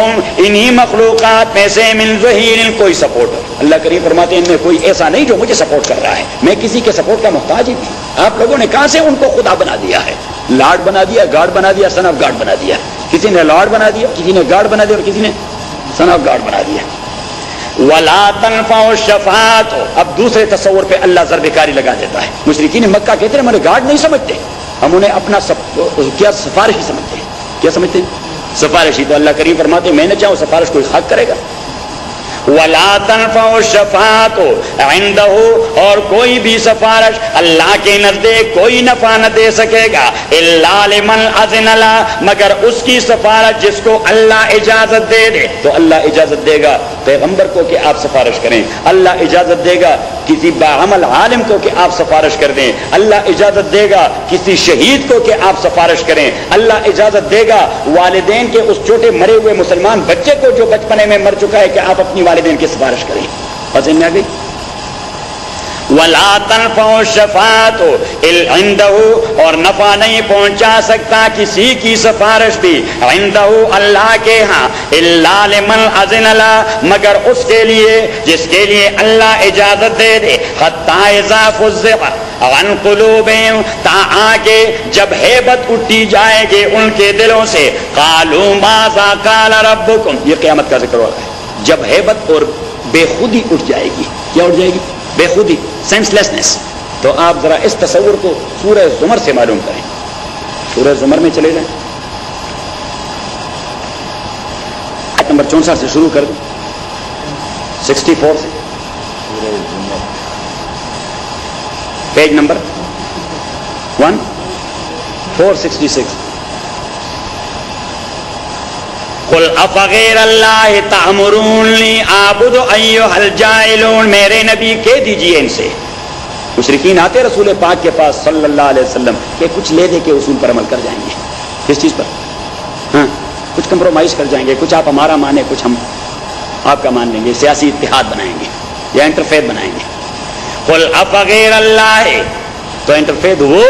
इन्हीं मखलूकत में से मिल जहीर कोई सपोर्ट अल्लाह करीम फरमाते इनमें कोई ऐसा नहीं जो मुझे सपोर्ट सपोर्ट कर रहा है। मैं किसी के सपोर्ट का मोहताज ही नहीं। आप लोगों ने कहाँ से उनको खुदा बना दिया है? लाड बना दिया गार्ड बना दिया सन ऑफ़ गार्ड बना दिया। किसी ने लॉर्ड बना दिया किसी ने गार्ड बना दिया और किसी ने सन ऑफ़ गार्ड बना दिया। वला तनफा शफात। अब दूसरे तस्वर पे अल्लाह जरबेकारी लगा देता है। मुशरकी ने मक्का कहते हैं हमारे गार्ड नहीं समझते। हम उन्हें अपना सब, क्या सिफारिश समझते हैं? क्या समझते हैं? सिफारिश ही तो अल्लाह करीम फरमाते मैं न चाहूँ सिफारिश कोई खाक करेगा। वला तनफा शफात और कोई भी सफारश अल्लाह के नज़दीक कोई नफा न दे सकेगा अजनला, मगर उसकी सफारश जिसको अल्लाह इजाज़त दे दे तो अल्लाह इजाज़त देगा, पैगंबर को कि आप सिफारश करें, अल्लाह इजाज़त देगा किसी बाहमल आलिम को कि आप सिफारिश कर दें। अल्लाह इजाज़त देगा किसी शहीद को कि आप सिफारिश करें। अल्लाह इजाज़त देगा वालदेन के उस छोटे मरे हुए मुसलमान बच्चे को जो बचपने में मर चुका है कि आप अपनी वालदेन की सिफारिश करें। पसंद आ गई? वला तनफो शफात और नफा नहीं पहुँचा सकता किसी की सिफारिश भी। इंदहू अल्लाह के यहाँ मन अजनला, मगर उसके लिए, जिसके लिए अल्लाह इजाज़त दे दे। आके जब हेबत उठी जाएगी उनके दिलों से। कालू माजा काला रबुकुम ये क्यामत का ज़िक्र हो रहा है। जब हेबत और बेखुदी उठ जाएगी, क्या उठ जाएगी? बेखुदी सेंसलेसनेस तो आप जरा इस तस्वुर को सूर्य जुमर से मालूम करें। सूर्य जुमर में चले जाएँ। नंबर चौसठ से शुरू कर दो। सिक्सटी फोर से page number one four sixty six कुल अफगैर अल्लाह तामरून आबुद हल मेरे नबी कह दीजिए इनसे। मुशरकिन आते रसूल पाक के पास सल्लल्लाहु अलैहि वसल्लम के कुछ ले दे के उसूल पर अमल कर जाएँगे। किस चीज़ पर? हाँ कुछ कंप्रोमाइज कर जाएँगे, कुछ आप हमारा माने, कुछ हम आपका मान लेंगे, सियासी इतिहाद बनाएँगे या इंटरफेद बनाएँगे। कुल अफगैर अल्लाह तो इंटरफेद वो,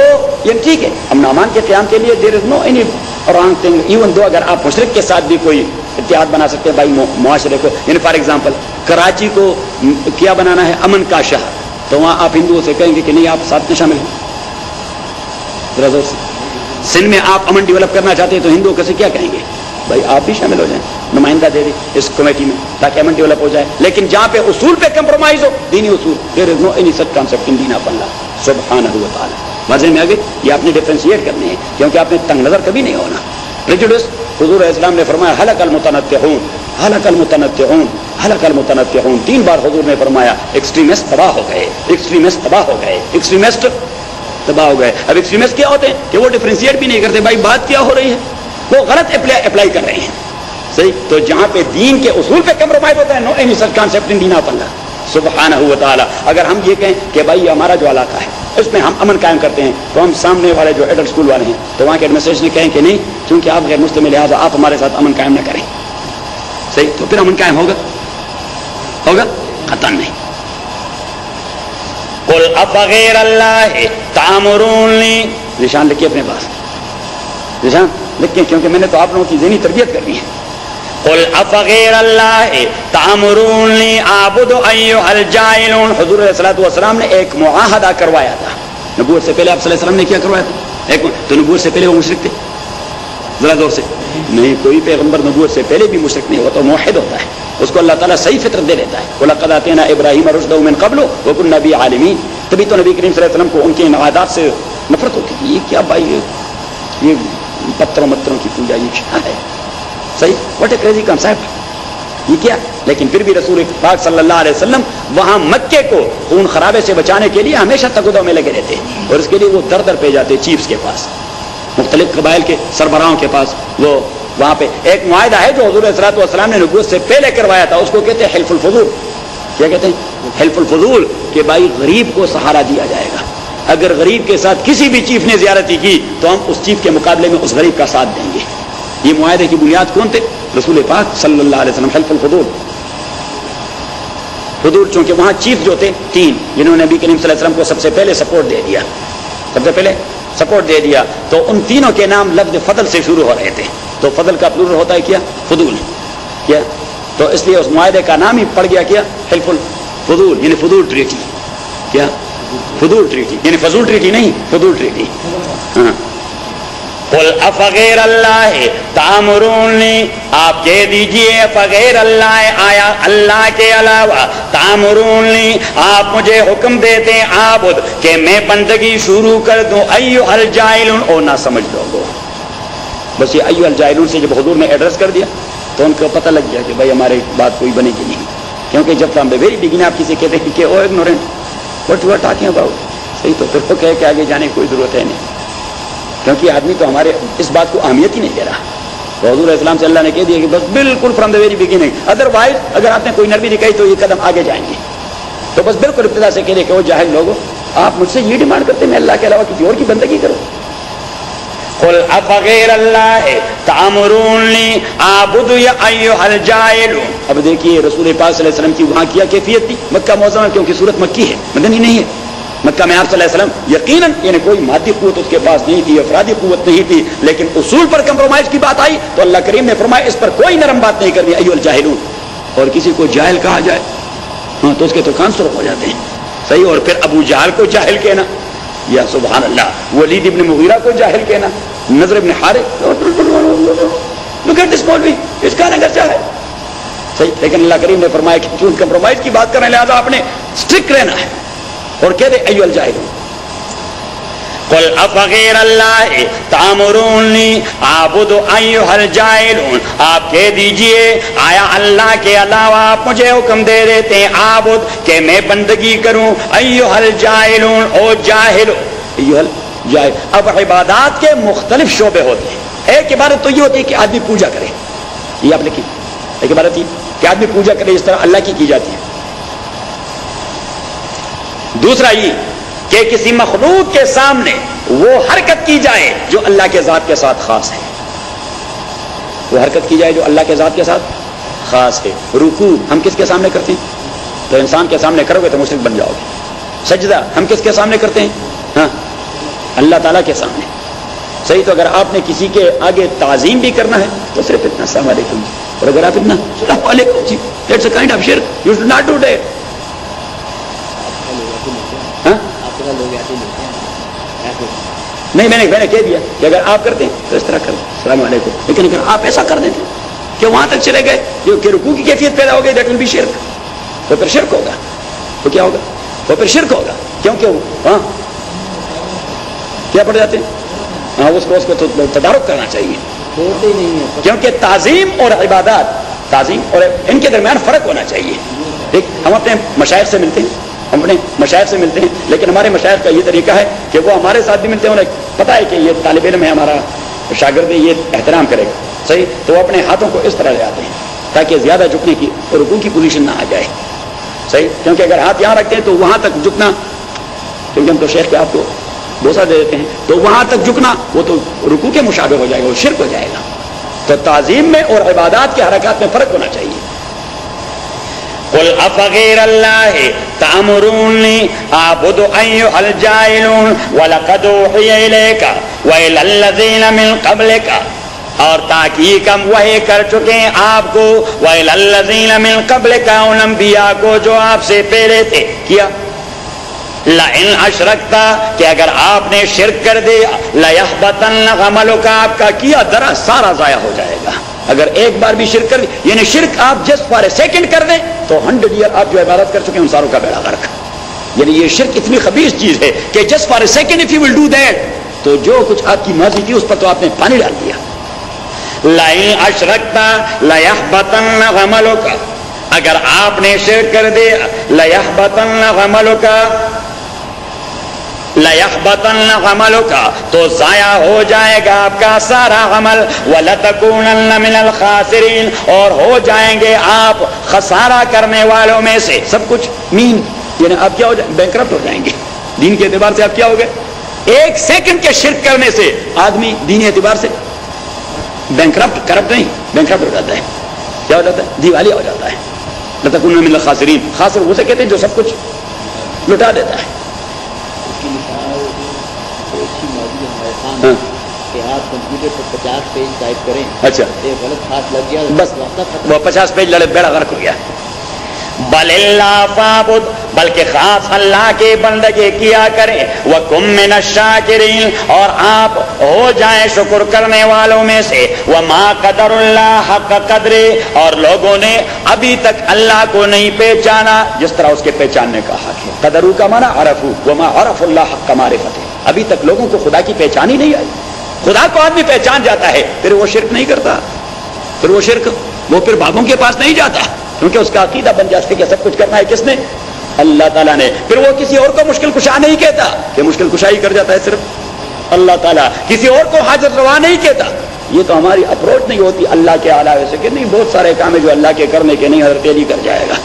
ये ठीक है, हम नामान के क्याम के लिए there is no any wrong thing even though अगर आप मुशरक के साथ भी कोई इतिहाद बना सकते हैं, भाई मुआशरे को, यानी फॉर एग्ज़ाम्पल कराची को क्या बनाना है? अमन का शहर तो वहाँ आप हिंदुओं से कहेंगे कि नहीं, आप साथ में शामिल हैं। सिंध में आप अमन डेवलप करना चाहते हैं तो हिंदुओं कैसे क्या कहेंगे? भाई आप भी शामिल हो जाएँ, नुमाइंदा दे दे इस कमेटी में, ताकि अमन डेवलप हो जाए। लेकिन जहाँ पे उसूल पे कंप्रोमाइज हो, दीनी उसूल। There is no any such concept in दीना पल्ला सुबहान मज़े में आगे, ये आपने डिफ्रेंशिएट करनी है, क्योंकि आपने तंग नज़र कभी नहीं होना। प्रिजुडिस हजूर इस्लाम ने फरमाया, हलकल मुतनत हूँ हलकल मुतनत हूँ हलकल मुतनत हूँ तीन बार हजूर ने फरमाया एक्सट्रीमिस्ट तबाह हो गए एक्सट्रीमिस्ट तबाह हो गए एक्सट्रीमिस्ट तबाह हो गए। अब एक्सट्रीमिस्ट क्या होते हैं? कि वो डिफ्रेंशिएट भी नहीं करते, भाई बात क्या हो रही है? वो गलत अप्लाई कर रहे हैं। सही? तो जहाँ पे दीन के उसूल पे कंप्रोमाइज होता है no any such concept in दीना पल्ला सुबहाना हुआ अगर हम ये कहें कि भाई हमारा जो इलाका है इसमें हम अमन कायम करते हैं। तो हम सामने वाले जो एडल्ट स्कूल वाले हैं तो वहाँ के एडमिनिस्ट्रेशन कहें कि नहीं क्योंकि आप गैर मुस्लिम लिहाजा आप हमारे साथ अमन कायम ना करें। सही? तो फिर अमन कायम होगा? होगा? खतन नहीं। कुल अफगैर अल्लाह तामरून। निशान लिखिए अपने पास। निशान? लिखिए क्योंकि मैंने तो आप लोगों की जहनी तरबियत करनी है। कुल अफगैर अल्लाह तामरून आबुद हजूर सलाम ने एक मुआहदा करवाया था नबूत से पहले आप सलाम ने क्या करवाया था एक तो नबूत से पहले वो मुशरक थे जरा ज़ोर से नहीं कोई पैगंबर नबूत से पहले भी मुशरक नहीं होता मोहिद होता है उसको अल्लाह ताला सही फितर दे देता है वलकदातना इब्राहिम रुशदमिन कबलो वकुन नबी आलमीन तभी तो नबी करीम वसल्लम को उनके नवादात से नफरत होती ये क्या भाई ये पत्थरों मत्तरों की पूजा ये क्या है सही? वट ए क्रेजी कंसेप्ट ये क्या? लेकिन फिर भी रसूल पाक सल्लल्लाहु अलैहि वसल्लम वहाँ मक्के को खून खराबे से बचाने के लिए हमेशा तकुदों में लगे रहते और इसके लिए वो दर दर पे जाते चीफ्स के पास। मुख्तलिफ़ कबाइल के सरबराहों के पास वो वहाँ पे एक मुआदा है जो हजूर असलाम ने नबूत से पहले करवाया था। उसको कहते हैं हिल्फुल फजूर क्या कहते हैं? हेल्पफुल फजूल कि भाई गरीब को सहारा दिया जाएगा। अगर गरीब के साथ किसी भी चीफ ने ज्यारती की तो हम उस चीफ के मुकाबले में उस गरीब का साथ देंगे। ये मुआदे की बुनियाद कौन थे? रसूल पाक सल्लल्लाहु हेल्पफुल फजूल फजूल चूँकि वहाँ चीफ जो थे, तीन, जिन्होंने नबी करीम वसल्लम को सबसे पहले सपोर्ट दे दिया। सबसे पहले सपोर्ट दे दिया। तो उन तीनों के नाम लफ्ज फजल से शुरू हो रहे थे। तो फजल का प्लूरल होता है क्या? फजूल। क्या? तो इसलिए उस माहे का नाम ही पड़ गया क्या? हेल्पफुल फजूल यानी फजूल ट्रीटी क्या? फजूल ट्रीटी यानी फजूल ट्रीटी नहीं, फजूल ट्रीटी हाँ। अफगैर अल्लाह तामरूनी आप कह दीजिए फगैर अल्लाह आया अल्लाह के अलावा तामरूनी आप मुझे हुक्म देते हैं, आबुद, कि मैं बंदगी शुरू कर दूँ। अयो अल जाइलून, ओ ना समझ लोगो बस ये अयो अल जाइलून से जब हजूर ने एड्रेस कर दिया तो उनको पता लग गया कि भाई हमारी बात कोई बनेगी नहीं। क्योंकि जब फ्रॉम द वेरी बिगिन आप किसी कहते हैं कि ओ ignorant what you are about सही तो फिर तो कहे कि आगे जाने की कोई ज़रूरत है नहीं। क्योंकि आदमी तो हमारे इस बात को अहमियत ही नहीं दे रहा। तो हजूर इस्लाम से अल्लाह ने कह दिया कि बस बिल्कुल from the very beginning otherwise अगर आपने कोई नरमी दिखाई तो ये कदम आगे जाएँगे। तो बस बिल्कुल इब्तदा से कह रहे कि वो जाहिल लोग आप मुझसे ये डिमांड करते मैं अल्लाह के अलावा किसी और की बंदगी करो? अब देखिए रसूल पाक की वहाँ किया कैफियत थी? मक्का मौसम क्योंकि सूरत मक्की है मदनी नहीं है। मक्का में आप सल्लम यकीन यानी कोई मादी कुत उसके पास नहीं थी अफराधी कुत नहीं थी, लेकिन उसूल पर कंप्रोमाइज की बात आई तो अल्लाह करीम ने फरमाया, इस पर कोई नरम बात नहीं करनी अयुल जाहिलून। और किसी को जाहल कहा जाए हाँ तो उसके तो कान सुरख हो जाते हैं। सही, और फिर अबू जहल को जाहिल कहना, या सुबह अल्लाह वलीद इबन मुगीरा को जाहिल कहना, नज़र इबन हारे इसका नगर चाहे सही, लेकिन अल्लाह करीम ने फरमाया कि कंप्रोमाइज की बात करें लिहाजा आपने स्ट्रिक्ट रहना है। और कह दे अयुल जाहिल आप कह दीजिए, आया अल्लाह के अलावा आप मुझे हुक्म दे देते आबुद के मैं बंदगी करूँ। अयुहल जाहिलून, ओ जाहिल अयुहल अब इबादत के मुख्तलिफ़ शोबे होते हैं। एक इबादत तो ये होती है कि आदमी पूजा करे। ये आप लिखी एक इबादत कि आदमी पूजा करे, इस तरह अल्लाह की की जाती है। दूसरा ये कि किसी मखलूक के सामने वो हरकत की जाए जो अल्लाह के ज़ात के साथ खास है। वो हरकत की जाए जो अल्लाह के ज़ात के साथ खास है। रुकू हम किसके सामने करते हैं? तो इंसान के सामने करोगे तो मुश्किल बन जाओगे। सजदा हम किसके सामने करते हैं? हाँ? अल्लाह ताला के सामने। सही तो अगर आपने किसी के आगे ताजीम भी करना है तो सिर्फ़ इतना सलाम और अगर आप इतना नहीं मैंने मैंने कह दिया कि अगर आप करते हैं तो इस तरह करें। सलाम लेकिन अगर आप ऐसा कर देते कि वहाँ तक चले गए जो कि रुकू की कैफियत पैदा हो गई दैट विल बी शिरक तो फिर शिरक होगा। तो क्या होगा? तो फिर शिरक होगा। क्यों क्यों? हाँ? क्या पड़ जाते हैं? हाँ उसको उसको तो तदारुक करना चाहिए। नहीं है। क्योंकि ताजीम और इबादत ताजीम और इनके दरमियान फ़र्क होना चाहिए। ठीक हम अपने मशायर से मिलते हैं। अपने मशायर से मिलते हैं, लेकिन हमारे मशायर का ये तरीका है कि वो हमारे साथ भी मिलते हैं उन्हें पता है कि ये तालब इलम है हमारा शागिर्द ये एहतराम करेगा। सही? तो वो अपने हाथों को इस तरह ले आते हैं, ताकि ज़्यादा झुकने की रुकू की पोजीशन ना आ जाए। सही? क्योंकि अगर हाथ यहाँ रखते हैं तो वहाँ तक झुकना क्योंकि हम तो शेख के आपको बोसा दे देते हैं तो वहाँ तक झुकना, वो तो रुकू के मुशाबे हो जाएगा, वो शिरक हो जाएगा। तो ताजीम में और इबादत के हरकत में फ़र्क होना चाहिए। कुल अफगैर अल्लाह तामरूनी आबुद अल जाइलून वलकद इलैका वलल्लज़ीन मिन क़ब्लिका और ताकीक हम वही कर चुके हैं आपको वलल्लज़ीन मिन क़ब्लिका उन अंबिया को जो आपसे पहले थे किया इन अशरकता कि अगर आपने शिरक कर दिया लयह बतन का आपका किया दरा सारा जाया हो जाएगा अगर एक बार भी शिरक कर यानी शिरक आप जस्ट फॉर ए सेकंड कर दें तो हंड्रेड ईयर आप जो इबादत कर चुके हैं, उन सारों का बेड़ा गर्क। यानी ये शिरक इतनी खबीस चीज़ है कि just for a second if you will do that तो जो कुछ आपकी मर्ज़ी थी, उस पर तो आपने पानी डाल दिया। लाइन अशरकता लयह बतन गमलों का अगर आपने शिरक कर दिया लयह बतन गमलों का का तो जाया हो जाएगा आपका सारा अमल वलतकून मिनल खासिरीन, और हो जाएँगे आप खसारा करने वालों में से। सब कुछ मीन, यानी आप क्या हो जाए बैंक हो जाएँगे। दीन के एतबार से आप क्या हो गए एक सेकंड के शिरक करने से आदमी दीनी एतबार से बैंक करप्ट नहीं बैंक हो जाता है। क्या हो जाता है? दिवालिया हो जाता है। लतकुन खासिरीन, खासर उसे कहते हैं जो सब कुछ लुटा देता है। एक ही मौजूद हमारे। सामने कि आप कंप्यूटर पर पचास पेज टाइप करें। अच्छा। गलत हाथ लग गया बस। वो पचास पेज लड़े बेड़ा गर्क हो गया। बलिल्लाफाबुद बल्कि खास अल्लाह के बंदगी किया करें। वह कुमिन शाकिरीन, और आप हो जाए शुक्र करने वालों में से। वह माँ कदरुल्लाह हक कदरे, और लोगों ने अभी तक अल्लाह को नहीं पहचाना। जिस तरह उसके पहचानने का हक है। कदरू का माना अरफू वह माँ अरफुल्लाह हक कमारे फतेह अभी तक लोगों को खुदा की पहचान ही नहीं आई। खुदा को आदमी पहचान जाता है, फिर वो शिरक नहीं करता। फिर वो शिरक, वो फिर बाबों के पास नहीं जाता। क्योंकि उसका अकीदा बन जाता कि सब कुछ करना है किसने? अल्लाह ताला ने। फिर वो किसी और को मुश्किल कुशा नहीं कहता, कि मुश्किल कुशा ही कर जाता है सिर्फ़। अल्लाह ताला किसी और को हाजत रवा नहीं कहता। ये तो हमारी अप्रोच नहीं होती, अल्लाह के अलावे से, कि नहीं, बहुत सारे काम है जो अल्लाह के करने के नहीं, हज़रत अली कर जाएगा।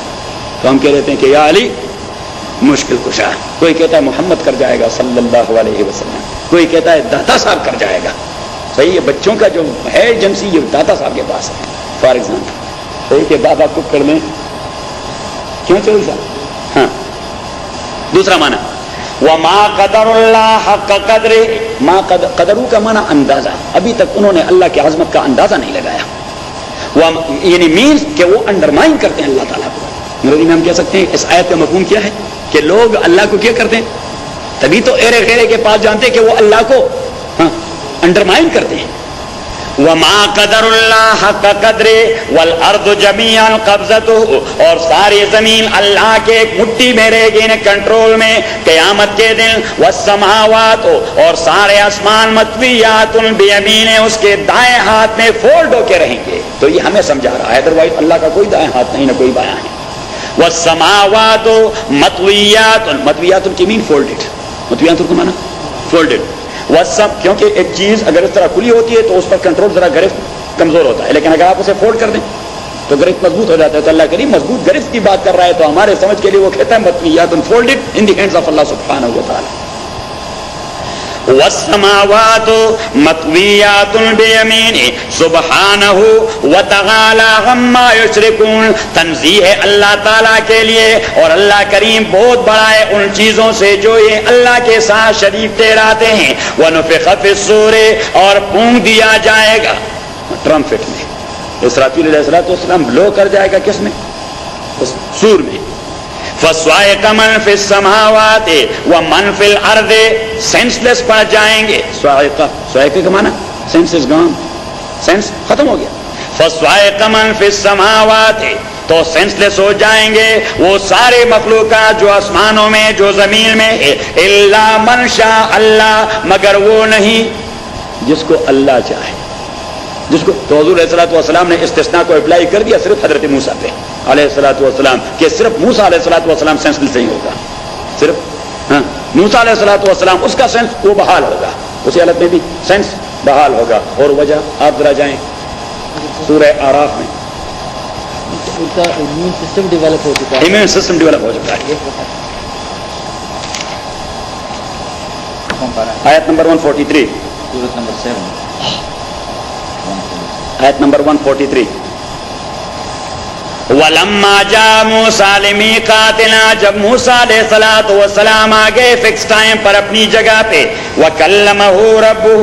तो हम कह देते हैं कि या अली, मुश्किल कुशा। कोई कहता है मोहम्मद कर जाएगा, सल्लल्लाहु अलैहि वसल्लम। कोई कहता है दाता साहब कर जाएगा। सही है, बच्चों का जो है, एजेंसी, ये दाता साहब के पास है, फॉर एग्ज़ाम्पल सही के बाबा कुकर में क्यों चल साहब हाँ। दूसरा माना वह माँ कदरुल्लाह का कदरे। माँ कद, कदरू का माना अंदाज़ा। अभी तक उन्होंने अल्लाह की आजमत का अंदाज़ा नहीं लगाया। वह यानी मीन्स कि वो अंडरमाइन करते हैं अल्लाह ताला को। अंग्रेज़ी में हम कह सकते हैं इस आयत का मफहूम क्या है? कि लोग अल्लाह को क्या करते हैं? तभी तो एरे घेरे के पास जानते हैं कि वो अल्लाह को हाँ, अंडरमाइन करते हैं। वमा कदरे, वल अर्द ज़मीन कब्जत और सारी ज़मीन अल्लाह के एक मुट्ठी में रहेगी कंट्रोल में, कयामत के दिन वह समावात, और सारे आसमान मतवियात बेमीन उसके दाएँ हाथ में फोल्ड होके रहेंगे। तो ये हमें समझा रहा है अदरवाइज़ अल्लाह का कोई दाएँ हाथ नहीं, ना कोई बाया है वह समावात मतवियात मतवियात की मीन फोल्डेड मतवियात माना? फोल्डेड वह सब क्योंकि एक चीज़ अगर इस तरह खुली होती है तो उस पर कंट्रोल जरा गिरफ्त कमज़ोर होता है। लेकिन अगर आप उसे फोल्ड कर दें तो गिरफ्त मज़बूत हो जाता है। तो अल्लाह करीम मज़बूत गिरफ्त की बात कर रहा है तो हमारे समझ के लिए वो कहता है मतवियात folded in the hands of Allah सुब्हानहू व तआला वसमावात मतवियातुल बेयमीन सुबहानहु व तआला है अल्लाह ताला के लिए और अल्लाह करीम बहुत बड़ा है उन चीज़ों से जो ये अल्लाह के साथ शरीफ ठहराते हैं। व नुफिख सूरे और पूंग दिया कर जाएगा किसमें? उस सूर में। फसवाए कमन फिर समावाते, व मन फिल अर्दे सेंसलेस पड़ जाएँगे। का माना सेंस इज़ गॉन सेंस खत्म हो गया। फसवाए कमन फिर समावाते तो सेंसलेस हो जाएँगे। वो सारे मखलूका जो आसमानों में, जो ज़मीन में इल्ला मनशा अल्लाह, मगर वो नहीं जिसको अल्लाह चाहे। जिसको तो हजूर ने इस्तना को अप्लाई कर दिया सिर्फ़ हज़रत मूसा पे। अलैहिस्सलाम कि सिर्फ़ मूसा अलैहिस्सलाम सेंस नहीं होगा। सिर्फ़ हाँ मूसा अलैहिस्सलाम उसका सेंस वो बहाल होगा। उसी हालत में भी सेंस बहाल होगा। और वजह आप जरा जाएँ सूरह आराफ में। उनका इम्यून सिस्टम डेवलप हो चुका है। इम्यून सिस्टम डेवलप हो चुका है। आयत नंबर 143 सूरत नंबर सेवन। आयत नंबर 143 वलम्मा जा मूसा जब मूसा आ गए फिक्स टाइम पर अपनी जगह पे वह कल्लमहू रब्बू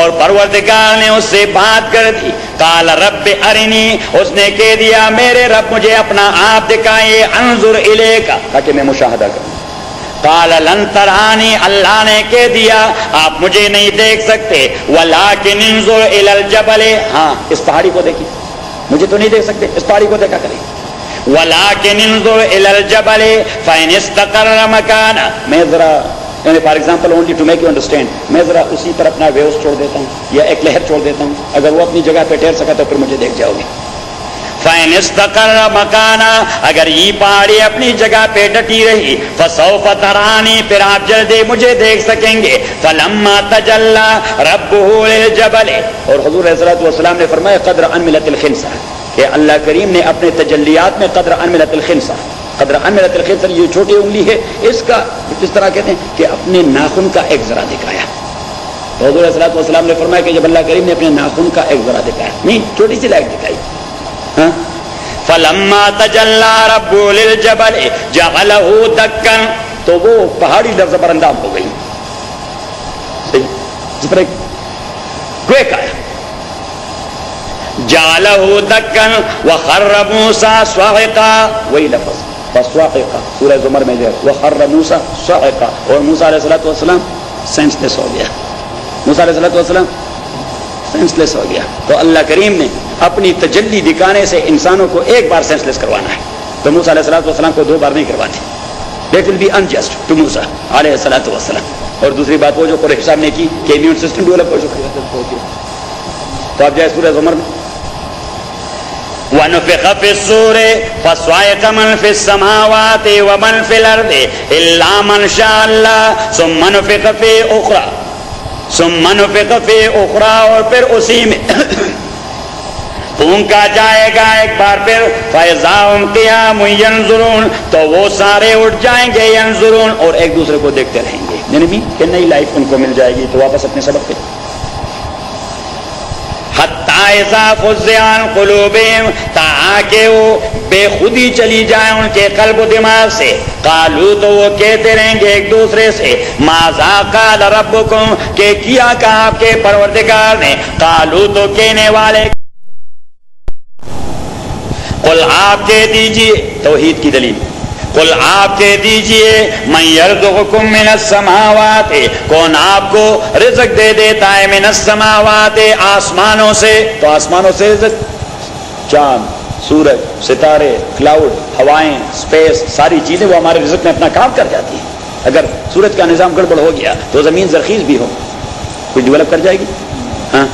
और परवरदिगार ने उससे बात कर दी। काल रब अरिनी, उसने कह दिया, मेरे रब मुझे अपना आप दिखाए अनजुर इले का ताकि मैं मुशाहदा करूँ। अल्लाह ने कह दिया, आप मुझे नहीं देख सकते। वला के निंजुर इलल जबले। हाँ इस पहाड़ी को देखिए। मुझे तो नहीं देख सकते, इस पहाड़ी को देखा करें। वला के निंजुर इलल जबले फैनिस्तकर मकान। मैं जरा for example only to make you understand मैं जरा उसी पर अपना वेव्स छोड़ देता हूँ, या एक लहर छोड़ देता हूँ। अगर वो अपनी जगह पे ठहर सका तो फिर मुझे देख जाओगे। मकाना। अगर ये पहाड़ी अपनी जगह पे डटी रही फसौ फतरानी फिर आप जल्दी मुझे देख सकेंगे। फलम्मा तजल्ला रब जबल। और हजूर वसलाम ने फरमाया, कदर अनमिलतिल खिंसा। कि अल्लाह करीम ने अपने तजल्लियात में कदर अनमिलतिल खिंसा। कदर अनमिलतिल खिंसा, ये छोटी उंगली है, इसका किस तरह कहते हैं कि अपने नाखून का एक जरा दिखाया। तो हजूर वसलाम ने फरमाया कि जब अल्लाह करीम ने अपने नाखून का एक जरा दिखाया, नहीं, छोटी सी लाइट दिखाई। फलम्मा तजल्ला रब्बुल जबल जगलहू दक्कन तो वो पहाड़ी लफ्ज पर अंदाज हो गई पर क्वेक आया जालहू दक्कन व खर्र मूसा स्वाहिका वही लफ्ज स्वाहिका सूरह जुमर में जो वह मूसा और मूसा अलैहिस्सलाम सेंसलेस हो गया मूसा अलैहिस्सलाम सेंसलेस हो गया तो अल्लाह करीम ने अपनी तजल्ली दिखाने से इंसानों को एक बार सेंसलेस करवाना है। तो मूसा अलैहिस्सलाम को दो बार नहीं करवाते। That will be unjust to मूसा अलैहिस्सलाम और दूसरी बात वो जो कुरैश साहब ने की कि इम्यून सिस्टम डेवलप हो चुका तो आप जाए सूरह जुमर में। वनफिख फिस्सूर फस्वाइक मन फिस समावाति व मन फिल अर्दि इल्ला मन शाअल्लाह। सुम्मा नुफिख फ़ी उखरा। सुम्मा नुफिख फ़ी उखरा और फिर उसी में फूंका जाएगा एक बार फिर। फैजाउम कियामुयनजुरून तो वो सारे उठ जाएँगे यंजुरून और एक दूसरे को देखते रहेंगे। यानी कि नई लाइफ उनको मिल जाएगी तो वापस अपने सबक पे। ताकि वो बेखुदी चली जाए उनके कल्ब दिमाग से। कालू तो वो कहते रहेंगे एक दूसरे से माजा काल रब के किया का आपके परवरदिगार ने। कालू तो कहने वाले कुल आप कह दीजिए, तोहीद की दलील। कुल आप कह दीजिए मैं यर्दुकुम मिनस समावाते कौन आपको रिजक दे देता है मिनस समावाते आसमानों से? तो आसमानों से रिजक? चाँद, सूरज, सितारे क्लाउड हवाएँ स्पेस सारी चीज़ें वो हमारे रिजक में अपना काम कर जाती है। अगर सूरज का निज़ाम गड़बड़ हो गया तो ज़मीन जरखीज भी हो। कुछ डेवलप कर जाएगी? हाँ?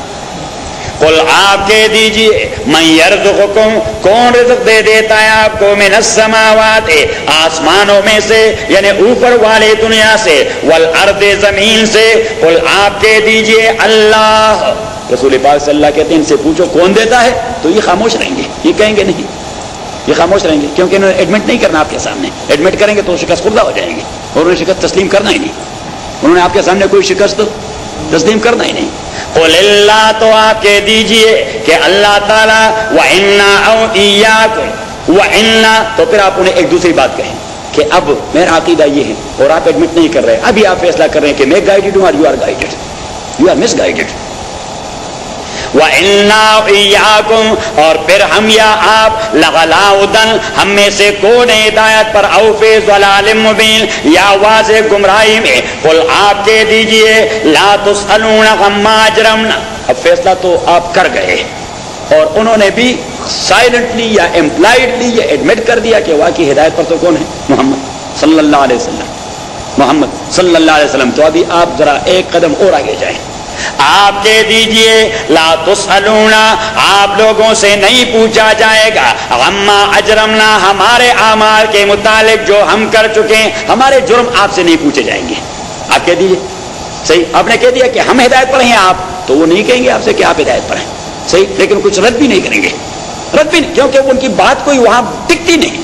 कुल आप कह दीजिए। मैं यर्जुकुम कौन रिजक दे देता है आपको? मिनसमावात आसमानों में से, यानी ऊपर वाले दुनिया से, वल अर्द ज़मीन से। कुल आप कह दीजिए अल्लाह। रसूल पाक सल्लल्लाहु कहते हैं, इनसे पूछो कौन देता है? तो ये खामोश रहेंगे, ये कहेंगे नहीं। ये खामोश रहेंगे, क्योंकि इन्होंने एडमिट नहीं करना आपके सामने। एडमिट करेंगे तो शिकस्त खुदा हो जाएँगे, और उन्हें शिकस्त तस्लीम करना ही नहीं। उन्होंने आपके सामने कोई शिकस्त तस्लीम करना ही नहीं। कोल्ला तो आप कह दीजिए कि अल्लाह ताला, व इन्ना व इन्ना तो फिर आप उन्हें एक दूसरी बात कहें कि, अब मेरा अकीदा ये है और आप एडमिट नहीं कर रहे। अभी आप फैसला कर रहे हैं कि मैं गाइडेड हूँ और you are guided you are misguided और फिर हम या आप, लगालाउदन, हम में से कौन हिदायत पर औफेज मुबीन। या वाज गुमराही में, कुल आप कह दीजिए, ला तुसलून अब फैसला तो आप कर गए। और उन्होंने भी साइलेंटली या एम्प्लाइडली ये एडमिट कर दिया कि वाकई हिदायत पर तो कौन है? मोहम्मद सल्लल्लाहु अलैहि वसल्लम। मोहम्मद सल्लल्लाहु अलैहि वसल्लम तो अभी आप जरा एक कदम और आगे जाएँ। आप कह दीजिए, ला तुसलूना आप लोगों से नहीं पूछा जाएगा। अम्मा अजरमना, हमारे आमाल के मुतालिक जो हम कर चुके हैं, हमारे जुर्म आपसे नहीं पूछे जाएँगे। आप कह दीजिए, सही? आपने कह दिया कि हम हिदायत पर हैं आप तो वो नहीं कहेंगे आपसे कि आप हिदायत पर हैं। सही? लेकिन कुछ रद्द भी नहीं करेंगे। रद्द भी नहीं, क्योंकि उनकी बात कोई वहाँ टिकती नहीं।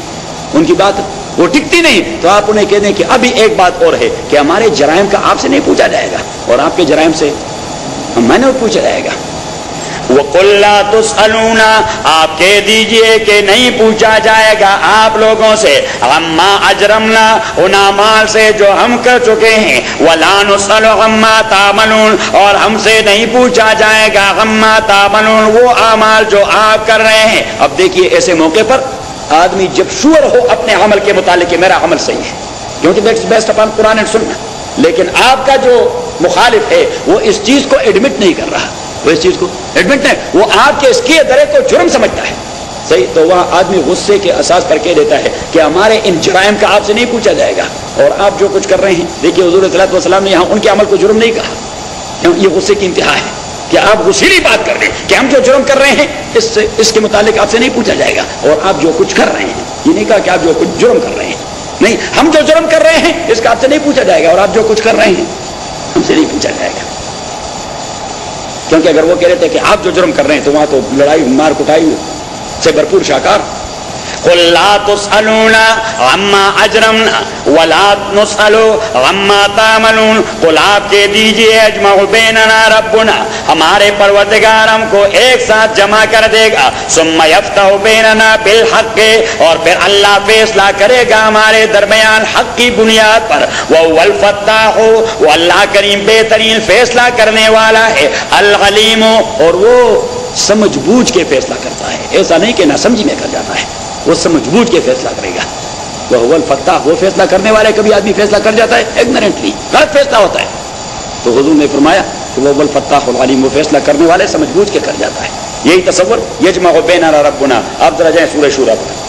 उनकी बात वो टिकती नहीं तो आप उन्हें कह दें कि अभी एक बात और है कि हमारे जराइम का आपसे नहीं पूछा जाएगा। और आपके जराइम से मैंने पूछा वो कुल्ला तुसलूना आप कह दीजिए कि नहीं पूछा जाएगा आप लोगों से। अम्मा अजरमना, उन अमाल से जो हम कर चुके हैं। वलानुसलम्मा तामनून और हमसे नहीं पूछा जाएगा अम्मा तामनून वो अमाल जो आप कर रहे हैं। अब देखिए ऐसे मौके पर आदमी जब शुअर हो, अपने अमल के मुतालिक मेरा अमल सही है। क्योंकि बेस्ट अपन कुरान सुनना लेकिन आपका जो मुखालिफ है, वो इस चीज़ को एडमिट नहीं कर रहा। वो इस चीज़ को एडमिट नहीं, वो आपके इसके दरे को जुर्म समझता है। सही तो वह आदमी गुस्से के असास पर कह देता है कि हमारे इन जराइम का आपसे नहीं पूछा जाएगा। और आप जो कुछ कर रहे हैं, देखिए हजूर सलाम ने यहाँ उनके अमल को जुर्म नहीं कहा। ये गुस्से की इंतहा है कि आप गुसीली बात कर रहे हैं कि हम जो जुर्म कर रहे हैं, इससे, इसके मुतालिक आपसे नहीं पूछा जाएगा। और आप जो कुछ कर रहे हैं, ये नहीं कहा कि आप जो कुछ जुर्म कर रहे हैं। नहीं, हम जो जुर्म कर रहे हैं, इसका आपसे नहीं पूछा जाएगा। और आप जो कुछ कर रहे हैं हमसे नहीं पूछा जाएगा। क्योंकि अगर वो कह रहे थे कि आप जो जुर्म कर रहे हैं तो वहाँ तो लड़ाई मार कुटाई से भरपूर शाकार। हमारे परवरदिगार हमको एक साथ जमा कर देगा सुम्मयफ्तबेनना बिल हक के और फिर अल्लाह फैसला करेगा हमारे दरमियान हक की बुनियाद पर वो वलफत्ता हो वो अल्लाह करीम बेहतरीन फैसला करने वाला है अलगलीम और वो समझ बूझ के फैसला करता है ऐसा नहीं कि ना समझी में कर जाता है वो समझ बूझ के फैसला करेगा। वह वल फत्ता वो फैसला करने वाले कभी आदमी फैसला कर जाता है इग्नोरेंटली गलत फैसला होता है। तो हजूर ने फरमाया कि वह वल फत्ता वालीम वो फैसला करने वाले समझ बूझ के कर जाता है। यही तस्वर यजमा बेना रबुना आप जरा जाए सूर्य शूरा पर।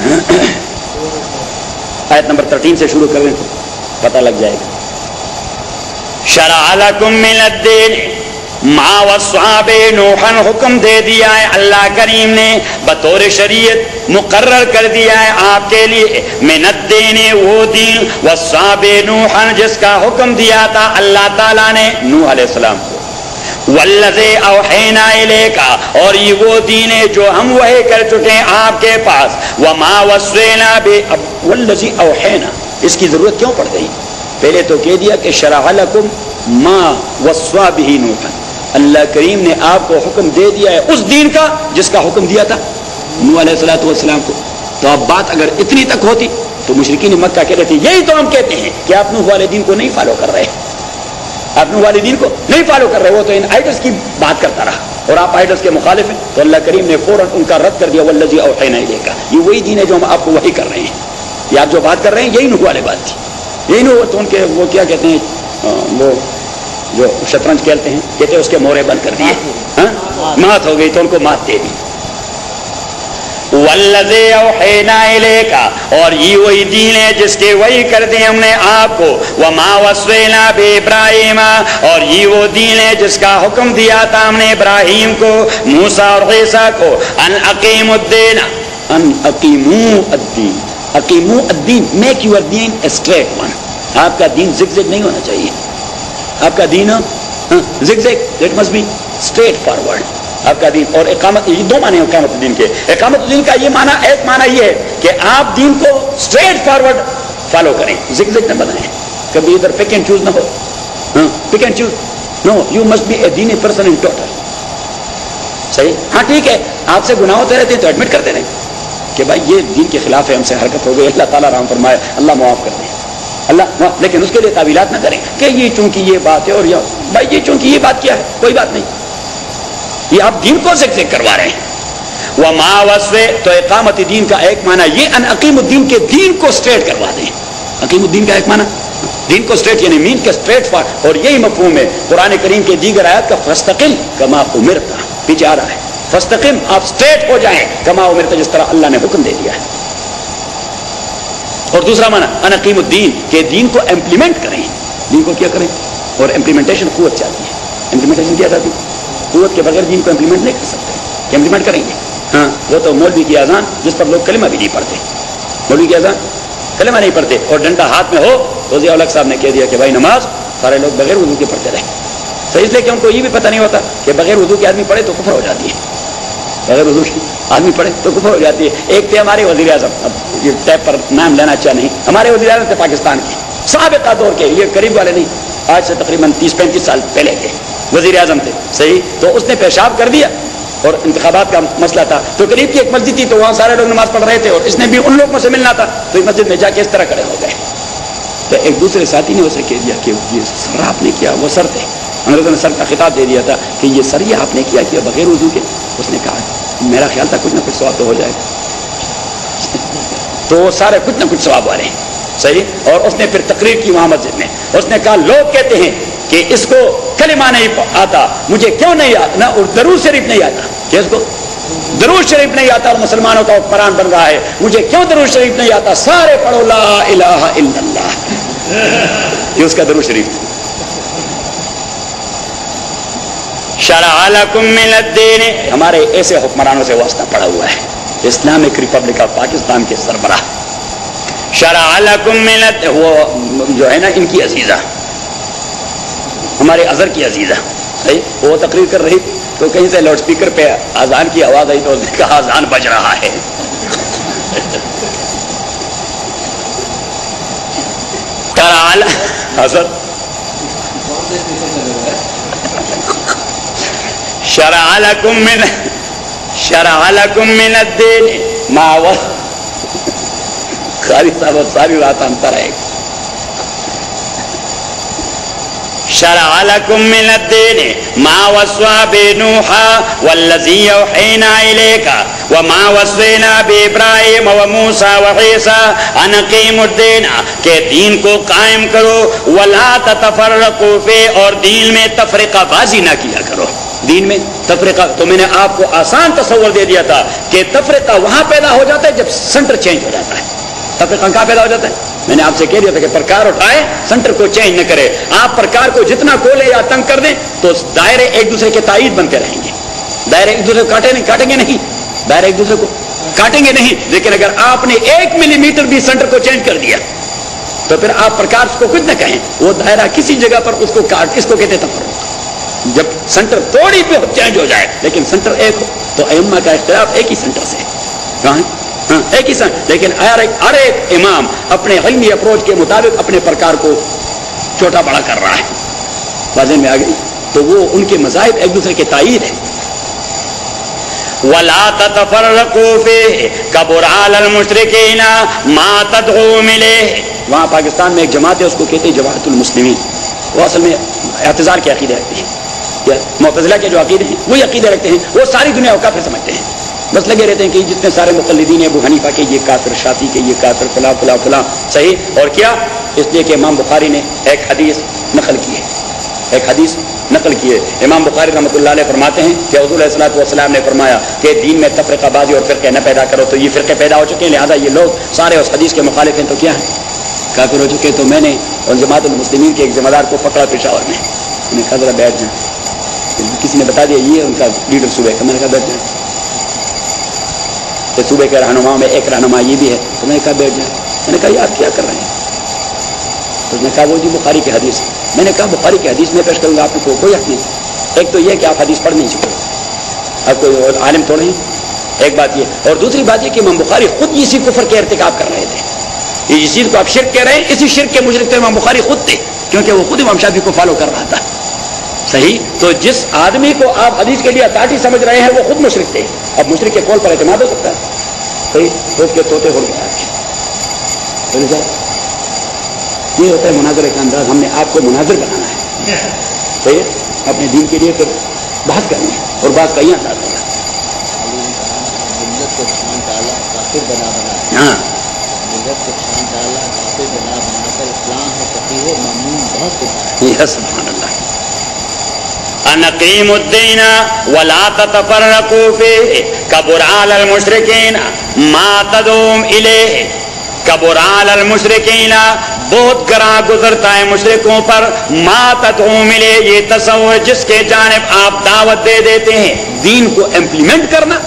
आयत नंबर थर्टीन से शुरू कर तो पता लग जाएगा। शरालकुमिन माँ वसाबे नोहन हुक्म दे दिया है, अल्लाह करीम ने बतौर शरीयत मुकर्र कर दिया है आपके लिए। मिनत देने वो दीन वसाबे नूहन, जिसका हुक्म दिया था, अल्लाह ताला ने नूह अलैहिस्सलाम को। वल्लजे अवहैना का और ये वो दीन है जो हम वही कर चुके हैं आपके पास। व माँ वसवेना बे वल्लजी अवहैना इसकी ज़रूरत क्यों पड़ गई? पहले तो कह दिया कि शराहलकुम माँ वस्वा भी नूहन। अल्लाह करीम ने आपको हुक्म दे दिया है उस दीन का जिसका हुक्म दिया था। नू सलाम को। तो अब बात अगर इतनी तक होती तो मुशरकी ने मक्का कह रहे थे, यही तो हम कहते हैं कि आप नू वाले दिन को नहीं फॉलो कर रहे आप नू वाले दिन को नहीं फॉलो कर रहे वो तो इन आइडल्स की बात करता रहा। और आप आइडल्स के मुखालिफ हैं। तो अल्लाह करीम ने फ़ौरन उनका रद्द कर दिया, वल्लजी और ये वही दिन है जो हम आपको वही कर रहे हैं। ये आप जो बात कर रहे हैं, यही नुह वाले बात थी। यही नुह तो उनके, वो क्या कहते हैं वो जो शतरंज खेलते हैं, कहते हैं उसके मोरे बंद कर दिए। हाँ? मात हो गई तो उनको मात दे दी। का और ये वही दीन है जिसके वही कर दिए हमने आपको। व माँ वसवेना बे इब्राहिम, और ये वो दीन है जिसका हुक्म दिया था हमने इब्राहिम को, मूसा और ईसा को। अन अकीम उद्दीन अन अकीमू अद्दीन। अकीमू अद्दीन मेक यूर दीन स्ट्रेट वन आपका दीन जिग जिग नहीं होना चाहिए। आपका दीन जिग zig it must be straight forward आपका दीन और एकामत ये दो माने एकामत दिन के। एकामत दिन का ये माना, एक माना ये है कि आप दीन को स्ट्रेट फॉरवर्ड फॉलो करें। जिग जिग न बनाए। कभी इधर पिक एंड चूज़ ना हो। Pick and choose no you must be a Deen a person in total सही? हाँ ठीक है। आपसे गुनाह होते रहते हैं तो एडमिट करते रहे। कि भाई, ये दीन के खिलाफ है, हमसे हरकत हो गई, अल्लाह ताला राम फरमाए, अल्लाह मुआफ़ कर दे। अल्लाह लेकिन उसके लिए तावीलात ना करें कि ये चूँकि ये बात है और ये भाई, ये चूँकि ये बात क्या है, कोई बात नहीं। ये आप दीन को से करवा रहे हैं। वह माँ वसवे तो एकामत दीन का एक माना, ये अन अकीमुद्दीन के दीन को स्ट्रेट करवा दें। अकीमुद्दीन का एक माना, दीन को स्ट्रेट यानी मीन के स्ट्रेट और यही मफहूम है कुरान करीम के दीगर आयत का फस्तकिल, कमा उमिर था पीछे आ रहा है। फस्तकिम, आप स्ट्रेट हो जाएँ। कमा उम्र तो जिस तरह अल्लाह ने हुक्म दे दिया है। और दूसरा माना अनकीमुद्दीन के दीन को इंप्लीमेंट करें। दीन को क्या करें? और इंप्लीमेंटेशन कुत चाहती है। इंप्लीमेंटेशन क्या चाहती कुत के बगैर दीन को इंप्लीमेंट नहीं कर सकते। इंप्लीमेंट करेंगे। हाँ वो तो मौलवी की आजान, जिस पर लोग कलिमा भी नहीं पढ़ते। मौलवी की आजान, कलिमा नहीं पढ़ते। और डंडा हाथ में हो तो जिया साहब ने कह दिया कि भाई नमाज़, सारे लोग बगैर वज़ू के पढ़ते रहे। तो इसलिए कि उनको ये भी पता नहीं होता कि बगैर वज़ू के आदमी पढ़े तो कुफर हो जाती है। अगर उर्दू आदमी पढ़े तो कुफर हो जाती है। एक थे हमारे वज़ीर आज़म अब ये टैप पर नाम लेना अच्छा नहीं। हमारे वज़ीर आज़म थे पाकिस्तान के। सबका दौर के। ये करीब वाले नहीं। आज से तकरीबन तीस पैंतीस साल पहले के वज़ीर आज़म थे। सही? तो उसने पेशाब कर दिया। और इंतबात का मसला था। तो करीब की एक मस्जिद थी तो वहाँ सारे लोग नमाज़ पढ़ रहे थे और इसने भी उन लोगों से मिलना था। तो इस मस्जिद में जाके इस तरह खड़े हो गए। तो एक दूसरे साथी ने उसे कह दिया कि ये सर आपने किया वो सर थे। अंग्रेज़ों ने सर का खिताब दे दिया था कि ये सर ये आपने किया किया बगैर वज़ू के। उसने कहा, मेरा ख्याल था कुछ ना कुछ स्वाब तो हो जाए तो सारे कुछ ना कुछ स्वाब वाले सही? और उसने फिर तकरीर की वहाँ मस्जिद में। उसने कहा, लोग कहते हैं कि इसको कलिमा नहीं आता, मुझे क्यों नहीं आता? ना दरूर शरीफ नहीं आता। किसको दरूज शरीफ नहीं आता और मुसलमानों का हुक्मरान बन रहा है। मुझे क्यों दरूज शरीफ नहीं आता? सारे पढ़ो, ला इलाहा इल्लल्लाह। ये उसका दरूज शरीफ हमारे ऐसे हुक्मरानों से वास्ता पड़ा हुआ है। इस्लामिक रिपब्लिक ऑफ़ पाकिस्तान के सरबराह शराकुमिन वो जो है ना इनकी अजीजा। हमारे अजहर की अजीजा। सही वो तकरीर कर रही तो कहीं से लाउड स्पीकर पे आजान की आवाज़ आई तो उसने कहा आजान बज रहा है। कराल हज़रत शरालकुम मिन शरालकुम मिन दिन मावर खाली साहब सारी रात अंतर है शरालकुम मिन दिन मा वस्वा बेनूहा वल्लजी यौहैना इलेका व मा वस्वेना बेइब्राहिम व मूसा व ईसा अन कीमुद्दीन के दीन को कायम करो वला ततफरकू फ़ी और दीन में तफरीका बाजी ना किया करो दीन में तफरीका तो मैंने आपको आसान तस्वर दे दिया था कि तफरीका वहाँ पैदा हो जाता है जब सेंटर चेंज हो जाता है। तफरीका कहाँ पैदा हो जाता है? मैंने आपसे कह दिया था कि प्रकार उठाए, सेंटर को चेंज न करे। आप प्रकार को जितना कोले या तंग कर दें तो दायरे एक दूसरे के ताइद बनते रहेंगे। दायरे एक दूसरे को काटे नहीं, काटेंगे नहीं। दायरे एक दूसरे को काटेंगे नहीं। लेकिन अगर आपने एक मिलीमीटर भी सेंटर को चेंज कर दिया तो फिर आप प्रकाश को कुछ न कहें। वो दायरा किसी जगह पर उसको काट, इसको कहते तफर जब सेंटर थोड़ी भी चेंज हो जाए लेकिन सेंटर एक हो तो अम्मा का इख्तलाफ एक ही सेंटर से कहा है? हाँ, एक ही सेंटर। लेकिन हर एक हर एक इमाम अपने इल्मी अप्रोच के मुताबिक अपने प्रकार को छोटा बड़ा कर रहा है। वाजे में आ गई। तो वो उनके मजाहब एक दूसरे के तायद है। वला तफरकूफे कबुराल मुशरकिना मा तदगो मिले। वहाँ पाकिस्तान में एक जमात है उसको कहते हैं जमातुल मुस्लिमीन। वो असल में एहतजार के अकीदे रखते हैं। मोतजिला के जो अकीदे हैं, वही अकीदे रखते हैं, वो सारी दुनिया को काफिर समझते हैं। बस लगे रहते हैं कि जितने सारे मुकलदीन अबू हनीफा के, ये काफिर, शाफी के, ये काफिर, फला फला फला, सही? और क्या? इसलिए कि इमाम बुखारी ने एक हदीस नकल की है। एक हदीस नकल की है। इमाम बुखारी रहमत फरमाते हैं कि हजूल ने फरमाया कि दीन में तफरकाबाजी और फिरके न पैदा करो तो ये फिरके पैदा हो चुके हैं, लिहाजा ये लोग सारे उस हदीस के मुखालिफ हैं तो क्या है? काफिर हो चुके हैं तो मैंने और जमात मुस्लिमीन के एक जिम्मेदार को पकड़ा पेशावर में। उन्हें कहा, जरा बैठ जाए। किसी ने बता दिया, ये उनका लीडर सुबह का मैंने कहा, बैठ जाए तो सुबह के रहनुमा में एक रहनुमा ये भी है तो मैंने कहा, बैठ जाए मैंने कहा आप क्या कर रहे हैं? तो उसने कहा, वो जी बुखारी की हदीस मैंने कहा, बुखारी की हदीस में पेश करूँगा आपको कोई हक नहीं एक तो यह कि आप हदीस पढ़ नहीं चुके अब कोई और आलिम थोड़े ही। एक बात ये और दूसरी बात यह कि इमाम बुखारी खुद इसी कुफर के इरतिकाब कर रहे थे। इस को आप शिरक कह रहे हैं, इसी शिरक के तो इमाम बुखारी खुद थे, क्योंकि वो खुद इमाम शाफी को फॉलो कर रहा था। सही? तो जिस आदमी को आप हदीस के लिए अताटी समझ रहे हैं वो खुद मुशरक थे। अब मुशरक के कौल पर एतमाद हो सकता है? सही? तो उसके तोते हो गए? ये होता है मुनाजर का अंदाज। हमने आपको मुनाजर बनाना है। सही है? अपने दिन के लिए फिर बात करनी है और बात का ही अंदाज होगा हाँ। यस अनकीमुद्दीन वला ततफरकू फ़ी कबुराल मुशरकीन मा तदूम इले कबुराल मुशरकीन बहुत गरा गुजरता है मुशरकों पर मा तदूम मिले ये तस्वर जिसके जानब आप दावत दे देते हैं दीन को इम्प्लीमेंट करना?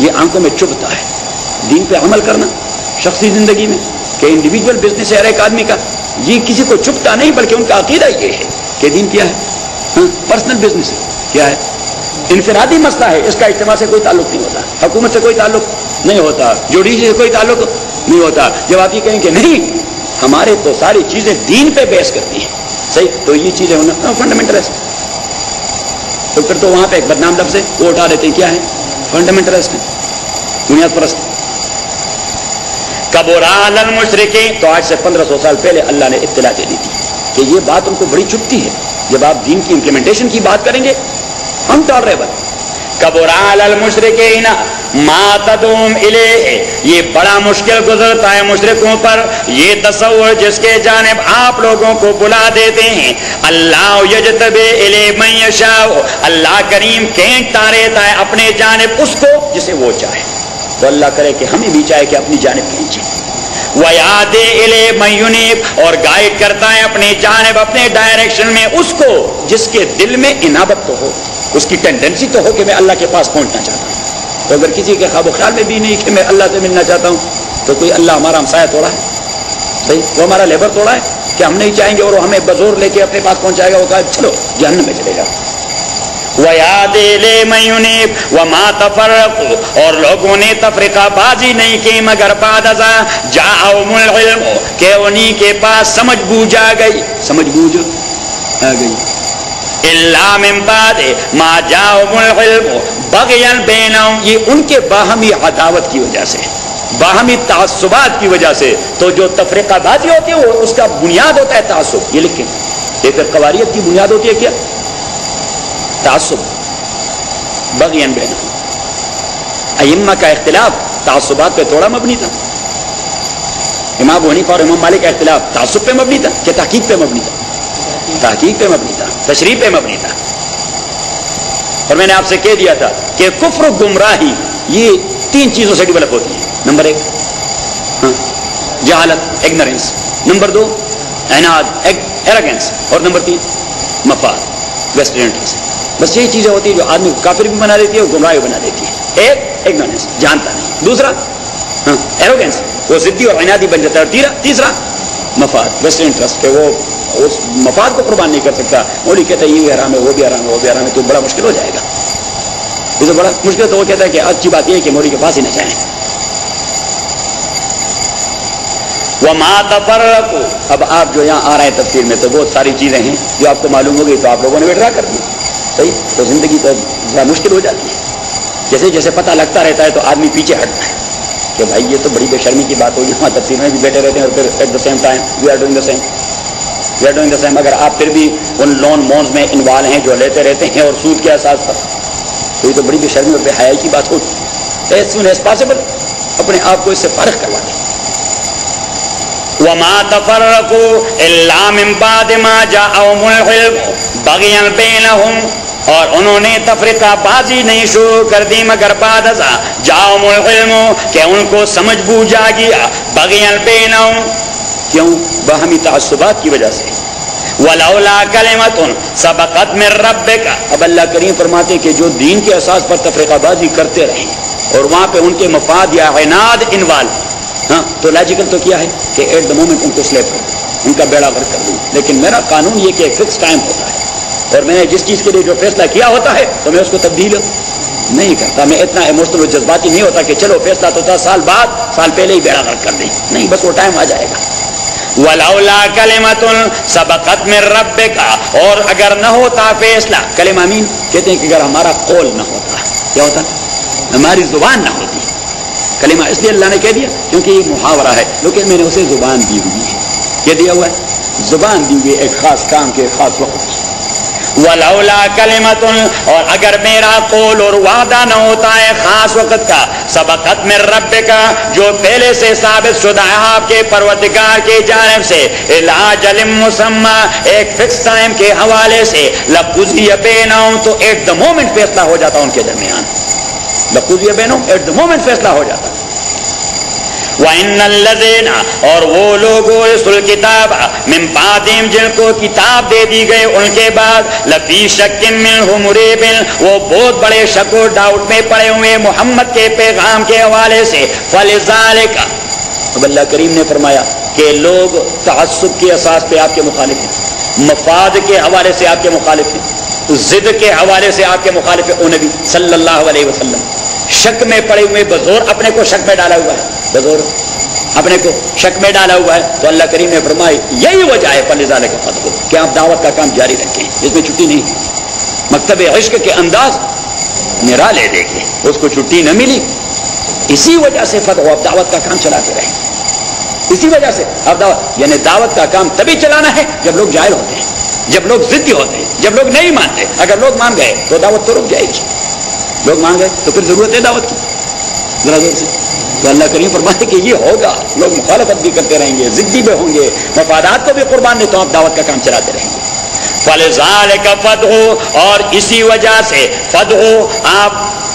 ये आँखों में चुभता है दीन पे अमल करना शख्सी ज़िंदगी में कि इंडिविजुअल बिज़नेस है एक आदमी का ये किसी को चुपता नहीं बल्कि उनका अकीदा ये है कि दीन क्या है पर्सनल बिज़नेस है। क्या है? इनफरादी मसला है इसका इज्तम से कोई ताल्लुक नहीं होता। हुकूमत से कोई ताल्लुक नहीं होता जुडिशरी से कोई ताल्लुक नहीं होता। जब आप ये कहें कि नहीं हमारे तो सारी चीज़ें दीन पे बेस करती हैं। सही तो ये चीज़ें होना फंडामेंटलिस्ट तो फिर तो वहाँ पे एक बदनाम लफ्ज है वो उठा देते हैं क्या है? फंडामेंटलिस्ट है। बुनियाद परस्त। कबोराल मुशरके तो आज से पंद्रह सौ साल पहले अल्लाह ने इत्तला दे दी थी कि ये बात उनको बड़ी चुपती है। जब आप दीन की इंप्लीमेंटेशन की बात करेंगे अनटॉलरेबल कबुराल मुशरक मातदूम इले, ये बड़ा मुश्किल गुजरता है मुशरकों पर। ये तस्वर जिसके जानब आप लोगों को बुला देते हैं। अल्लाह यजतबे इले अल्लाह करीम खेचता रहता है अपने जानब उसको, जिसे वो चाहे। तो अल्लाह करे कि हमें भी चाहे कि अपनी जानब खींचे। वयाद इले मयुनीब और गाइड करता है अपनी जानब, अपने डायरेक्शन में उसको, जिसके दिल में इनाबत तो हो, उसकी टेंडेंसी तो हो कि मैं अल्लाह के पास पहुँचना चाहता हूँ। तो अगर किसी के खाब ख्याल में भी नहीं कि मैं अल्लाह से मिलना चाहता हूँ तो कोई अल्लाह हमारा हमसाया तोड़ा है? भाई, वो हमारा लेबर तोड़ा है? कि हम नहीं चाहेंगे और हमें बजोर लेके अपने पास पहुंचाएगा? वो कहा, चलो जहन में चलेगा तफरक। और लोगों ने तफरीका बाजी नहीं की, मगर पादजा जाओ के उन्हीं के पास समझ बूझ आ गई। समझ बूझ आ गई जाओ ये उनके बाहमी अदावत की वजह से, बाहमी तासुबात की वजह से तो जो तफरीकाबाजी होती है वो उसका बुनियाद होता है तासुब। ये लिखें ये फिर कवारियत की बुनियाद होती है क्या? तासुब बगयन बेना अयम्मा का इख्तिलाफ तासुबात पे थोड़ा मबनी था इमाम हनीफा और इमाम मालिक का इख्तिलाफ तासुब पे मबनी था क्या तहकीक पे मबनी था तहकीक पे मबनी था तशरीफ़ पे मबनी था और मैंने आपसे कह दिया था कि कुफ्र गुमराही ये तीन चीज़ों से डेवलप होती है नंबर एक हाँ, जहालत इग्नोरेंस नंबर दो एनाद एरोगेंस और नंबर तीन मफाद वेस्टर्न बस यही चीज़ें होती है जो आदमी को काफिर भी बना देती है और गुमराह भी बना देती है। एक इग्नोरेंस जानता नहीं। दूसरा एरोगेंस हाँ, वो जिद्दी और अनादी बन जाता है। और तीसरा मफाद वेस्ट इंटरेस्ट के वो उस मफाद को कुर्बान नहीं कर सकता। मौली कहता है ये भी हराम है वो भी आराम है वो भी आराम है तो बड़ा मुश्किल हो जाएगा। इसे बड़ा मुश्किल तो वो कहता है कि अच्छी बात यह है कि मौली के पास ही ना जाए। वह मातफर अब आप जो यहाँ आ रहे हैं तफसीर में तो बहुत सारी चीज़ें हैं जो आपको मालूम हो गई तो आप लोगों ने विड्रा कर दी। सही तो ज़िंदगी तो बड़ा मुश्किल हो जाती है। जैसे जैसे पता लगता रहता है तो आदमी पीछे हटता है। कि भाई, ये तो बड़ी बेशर्मी की बात होगी, वहाँ तफसीर में भी बैठे रहते हैं और फिर at the same time we are doing the same we are doing the same अगर आप फिर भी उन लोन मोन्स में इन्वॉल्व हैं जो लेते रहते हैं और सूद के एहसास पर तो ये तो बड़ी बेशर्मी और बेहयाई की बात होगी। एज सुन एज पॉसिबल अपने आप को इससे फारग करवा दें वमा तफरकू इल्ला और उन्होंने तफरीका बाजी नहीं शुरू कर दी, मगर बाद जाओ इल्म के उनको समझ बूझ आ गया? बगियन बेनाऊ। क्यों? बाहमी तसुबात की वजह से। वलौला कलमतुन सबकत में रब का अब अल्लाह करीम फरमाते कि जो दीन के असास पर तफरीकाबाजी करते रहे, और वहाँ पे उनके मफाद या इनाद इनवाल हाँ तो लॉजिकल तो क्या है कि एट द मोमेंट उनको स्लेप कर उनका बेड़ा भर कर दूँ। लेकिन मेरा कानून ये कि फिक्स टाइम होता है। और मैंने जिस चीज़ के लिए जो फैसला किया होता है तो मैं उसको तब्दील नहीं करता। मैं इतना इमोशनल जज्बाती नहीं होता कि चलो, फैसला तो था साल बाद, साल पहले ही बेड़ा कर दें। नहीं, बस वो टाइम आ जाएगा। वलौला कलिमतुन सबकत में रब का और अगर न होता फैसला, कलिम अमीन कहते हैं कि अगर हमारा कौल न होता, क्या होता? हमारी ज़ुबान ना होती। कलेमा इसलिए अल्लाह ने कह दिया, क्योंकि ये मुहावरा है। लेकिन मैंने उसे ज़ुबान दी हुई है। क्या दिया हुआ है, ज़ुबान दी हुई एक खास काम के, खास वक्त वलौला कलिमतुन, और अगर मेरा कोल और वादा न होता है खास वक्त का, सबकत में रब का जो पहले से साबित शुदा है आपके परवतगार के जानब से इलाजलिम मुसम्मा एक फिक्स टाइम के हवाले से लफुजी बेनाऊ तो एट द मोमेंट फैसला हो जाता उनके दरमियान। लफुजी बेनो एट द मोमेंट फैसला हो जाता। और वो लोग किताब मिम्पादिम जिनको किताब दे दी गई, उनके बाद लफी शक्किन मिन वो बहुत बड़े शको डाउट में पड़े हुए मोहम्मद के पैगाम के हवाले से। फलिजाल का अल्लाह करीम ने फरमाया कि लोग तहसब के असास पे आपके मुखालिफ हैं, मफाद के हवाले से आपके मुखालिफ हैं, जिद के हवाले से आपके मुखालिफ है नबी सल्लल्लाहु अलैहि शक में पड़े हुए बजोर अपने को शक में डाला हुआ है। बजोर अपने को शक में डाला हुआ है तो अल्लाह करीम ने फरमाई यही वजह है फलिजाले का को, कि आप दावत का काम जारी रखें इसमें छुट्टी नहीं मकतब इश्क के अंदाज निरा ले देंगे उसको छुट्टी न मिली। इसी वजह से फतह आप दावत का काम चलाते रहे। इसी वजह से अब दावत, यानी दावत का काम तभी चलाना है, जब लोग जायल होते हैं, जब लोग जिद्दी होते हैं, जब लोग नहीं मानते। अगर लोग मान गए तो दावत तो रुक जाएगी। लोग मान गए तो फिर ज़रूरत है दावत की। जरा ज़ोर से। तो अल्लाह करीम फरमाए कि ये होगा। लोग मुखालफत भी करते रहेंगे, जिद्दी भी होंगे, मफादात को भी कुर्बान नहीं तो आप दावत का काम चलाते रहेंगे। फलजाल का फद हो और इसी वजह से फद हो आप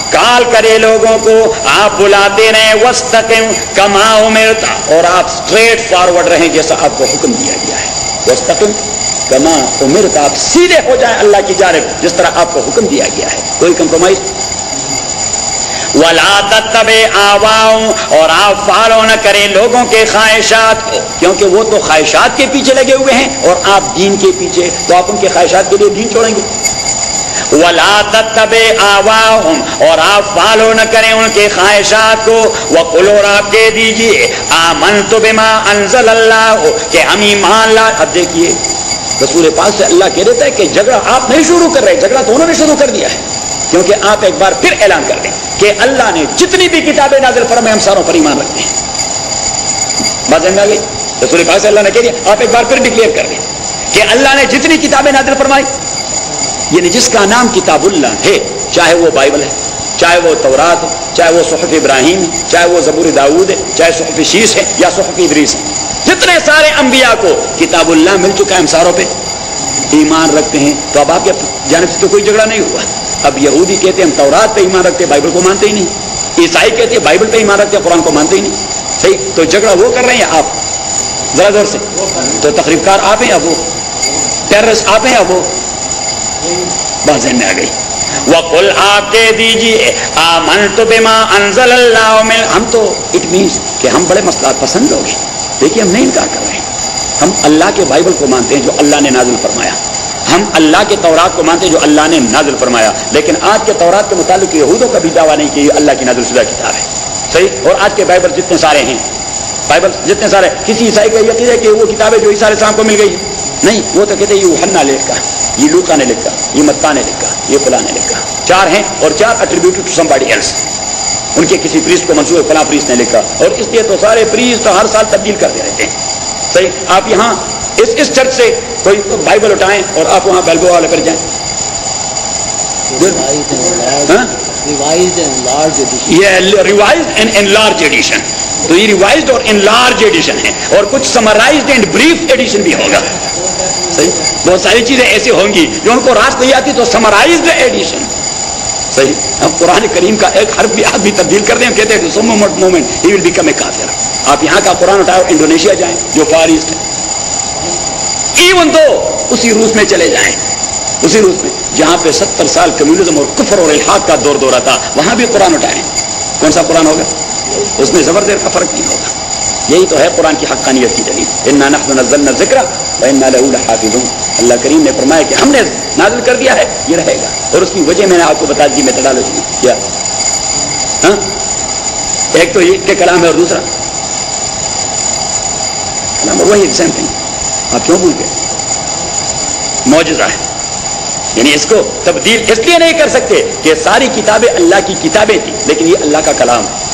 काल करे लोगों को, आप बुलाते रहे वस्तक कमा उमेरता, और आप स्ट्रेट फॉरवर्ड रहें, जैसा आपको हुक्म दिया गया है। वस्तक कमा उमेरता, आप सीधे हो जाए अल्लाह की जानब, जिस तरह आपको हुक्म दिया गया है। कोई कंप्रोमाइज और आप फॉलो न करें लोगों के ख्वाहिशात को, क्योंकि वो तो ख्वाहिशात के पीछे लगे हुए हैं, और आप दीन के पीछे तो आप उनके ख्वाहिशात के लिए दीन छोड़ेंगे। वला आवाहुम और आप फॉलो न करें उनके ख्वाहिशात को वह कुलोर आप कह दीजिए आमन तो बिमा अनजल अल्लाह के हम ईमान ला, अब देखिए, रसूल पाक से अल्लाह कह देता है कि झगड़ा आप नहीं शुरू कर रहे, झगड़ा तो उन्होंने शुरू कर दिया है, क्योंकि आप एक बार फिर ऐलान कर दें। कि अल्लाह ने जितनी भी किताबें नाजिल फरमाए हम सारों पर ईमान रखते हैं। बात समझ आ गई? रसूल पाक से अल्लाह ने कह दिया, आप एक बार फिर डिक्लेयर कर दें कि अल्लाह ने जितनी किताबें नाजिल फरमाई, यानी जिसका नाम किताबुल्ला है, चाहे वो बाइबल है, चाहे वो तौरात हो, चाहे वो सुहफ इब्राहिम है, चाहे वो जबूर दाऊद है, चाहे सुहफ शीश है या सुहफ इदरीस है। जितने सारे अंबिया को किताबुल्ला मिल चुका है हम सारों पर ईमान रखते हैं। तो अब आपके जानब से तो कोई झगड़ा नहीं हुआ। अब यहूदी कहते हैं हम तौरात पे ईमान रखते बाइबल को मानते ही नहीं। ईसाई कहते हैं बाइबल पे ईमान रखते कुरान को मानते ही नहीं। सही तो झगड़ा वो कर रहे हैं आप? जरा ज़ोर से। तो तकरीबकार आप हैं अब वो? टेररिस्ट आप हैं अब वो? बात में आ गई। वकुल आप कह दीजिए आमन तो बेमा अनजल अल्लाह हम तो इट मीन्स कि हम बड़े मसला पसंद लोग हैं। देखिए हम नहीं इनकार कर रहे हैं। हम अल्लाह के बाइबल को मानते हैं जो अल्लाह ने नाजुल फरमाया। हम अल्लाह के तौरात को मानते जो अल्लाह ने नाजिल फरमाया। लेकिन आज के तौरात के मुताबिक यहूदों का भी दावा नहीं कि अल्लाह की नाजिल शुदा किताब है। सही? और आज के बाइबल जितने सारे हैं, बाइबल जितने सारे, किसी ईसाई का यकीन है कि वो किताबें जो ईसा इस्लाम को मिल गई? नहीं, वो तो कहते ये हन्ना ने लिखा, ये लूका ने लिखा, ये मत्ता ने लिखा, ये फला ने लिखा। चार हैं, और चार अट्रीब्यूटेड टू समबडी एल्स उनके किसी प्रीस्ट को मंसूर, फला प्रीस्ट ने लिखा। और इसलिए तो सारे प्रीस्ट तो हर साल तब्दील करते रहते हैं। सही? आप यहाँ, इस इस चर्च से कोई बाइबल उठाएँ और आप वहाँ बेलबो वाले कर जाएँ। ये रिवाइज एंड एनलार्ज एडिशन तो ये रिवाइज और एनलार्ज एडिशन है। और कुछ समराइज एंड ब्रीफ एडिशन भी होगा। सही? बहुत सारी चीज़ें ऐसी होंगी जो उनको रात नहीं आती तो समराइज एडिशन सही? अब कुरान करीम का एक हर्फ भी आदमी तब्दील कर दें कहते हैं moment moment he will become a काफिर आप यहाँ का कुरान उठाओ इंडोनेशिया जाए जो फार ईस्ट है। इवन तो उसी रूस में चले जाएँ। उसी रूस में, जहाँ पे सत्तर साल कम्युनिज्म और कुफर और इलाहाक का दौर दौरा था, वहाँ भी कुरान उठाएँ। कौन सा कुरान होगा? उसमें जबरदेर का फ़र्क नहीं होगा। यही तो है कुरान की हक्कानियत की दलील। इन्ना नजल ज़िक्र अल्लाह करीम ने फरमाया कि हमने नाजिल कर दिया है, ये रहेगा। और उसकी वजह मैंने आपको बता दी मेथडोलॉजी क्या? हा? एक तो ये के कलाम है और दूसरा? कलाम वही सेम थिंग आप क्यों भूल गए? मौजूदा है। यानी इसको तब्दील इसलिए नहीं कर सकते कि सारी किताबें अल्लाह की किताबें थी, लेकिन ये अल्लाह का कलाम। है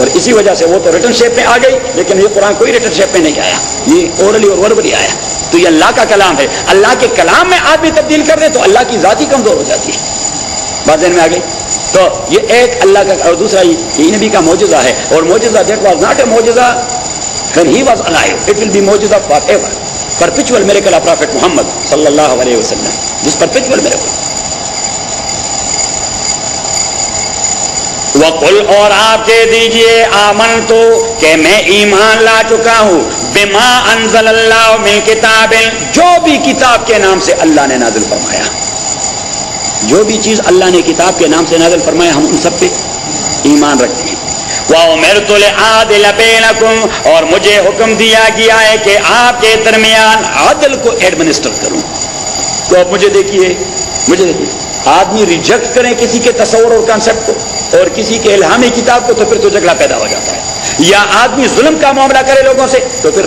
और इसी वजह से वो तो रिटर्न शेप में आ गई, लेकिन ये कुरान कोई रिटर्न शेप में नहीं आया। ये ओरली और वर्बली आया। तो ये अल्लाह का कलाम है। अल्लाह के कलाम में आदमी तब्दील कर दे तो अल्लाह की जाति कमज़ोर हो जाती है। बात में आ गई? तो ये एक अल्लाह का और दूसरा ये नबी का मौजूदा है। और मौजूदा देट वॉज़ नॉट ए मौजूदा when he was alive it will be mojizah forever perpetual miracle of prophet muhammad sallallahu alaihi wasallam this perpetual miracle वकुल और आप कह दीजिए आमन तो कि मैं ईमान ला चुका हूँ बिमा अनजल अल्लाह मिल किताब जो भी किताब के नाम से अल्लाह ने नाजिल फरमाया जो भी चीज़ अल्लाह ने किताब के नाम से नाजिल फरमाया हम उन सब पे ईमान रखते आदिल और मुझे हुक्म दिया गया है कि आपके दरमियान आदल को एडमिनिस्टर करूँ। तो अब मुझे देखिए मुझे देखिए, आदमी रिजेक्ट करें किसी के तस्वर और कॉन्सेप्ट को, और किसी के इल्हामी किताब को तो फिर तो झगड़ा पैदा हो जाता है। या आदमी जुल्म का मामला करे लोगों से तो फिर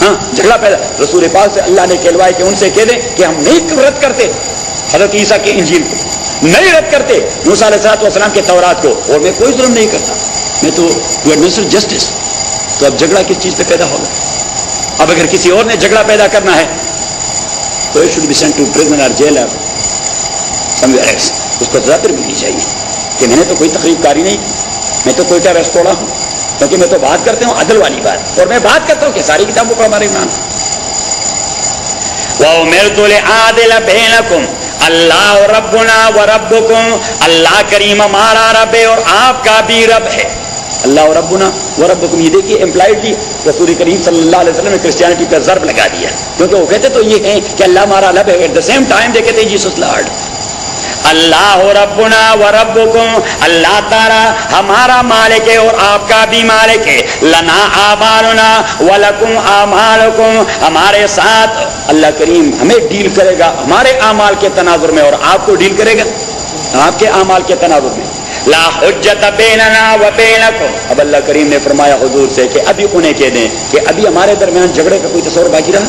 हाँ झगड़ा पैदा, रसूल पाक से अल्लाह ने कहलवाए कि उनसे कह दें कि हम नहीं रद्द करते। हज़रत ईसा के इंजील को नहीं रद्द करते। मूसा सलाम के तौरात को, और मैं कोई जुल्म नहीं करता। मैं तो टू एडमिनिस्टर जस्टिस तो अब झगड़ा किस चीज़ पे पैदा होगा? अब अगर किसी और ने झगड़ा पैदा करना है तो it should be sent to prison और जेल समवेयर एल्स उसको सजा फिर मिलनी चाहिए कि मैंने तो कोई तकलीफ़ कारी नहीं, मैं तो कोई टेरस तोड़ा हूँ, क्योंकि मैं तो बात करते हूँ अदल वाली बात, और मैं बात करता हूँ कि सारी किताबों पर हमारे इमरान वो मेरे तो आदिल बेनकुम, अल्लाह रबुना व रबुकुम अल्लाह करीम हमारा रब है और आपका भी रब है। अल्लाह और रबुना व रबुकुम ये देखिए एम्प्लाइड रसूल करीम सल्लल्लाहु अलैहि वसल्लम ने क्रिश्चियनिटी पर जर्ब लगा दिया। क्योंकि वो कहते तो ये हैं कि अल्लाह हमारा रब है at the same time they कहते जीसस लॉर्ड अल्लाह रबुना व रबुकुम अल्लाह तारा हमारा मालिक है और आपका भी मालिक है। लना आमालना वलकुम आमालकुम, हमारे साथ अल्लाह करीम हमें डील करेगा, हमारे आमाल के तनाजुर में और आपको डील करेगा। आपके आमाल के तनाजुर में। ला हुज्जत बेनना व अब अल्लाह करीम ने फरमाया हुजूर से कि अभी उन्हें कह दें कि अभी हमारे दरमियान झगड़े का कोई तस्वर बाकी रहा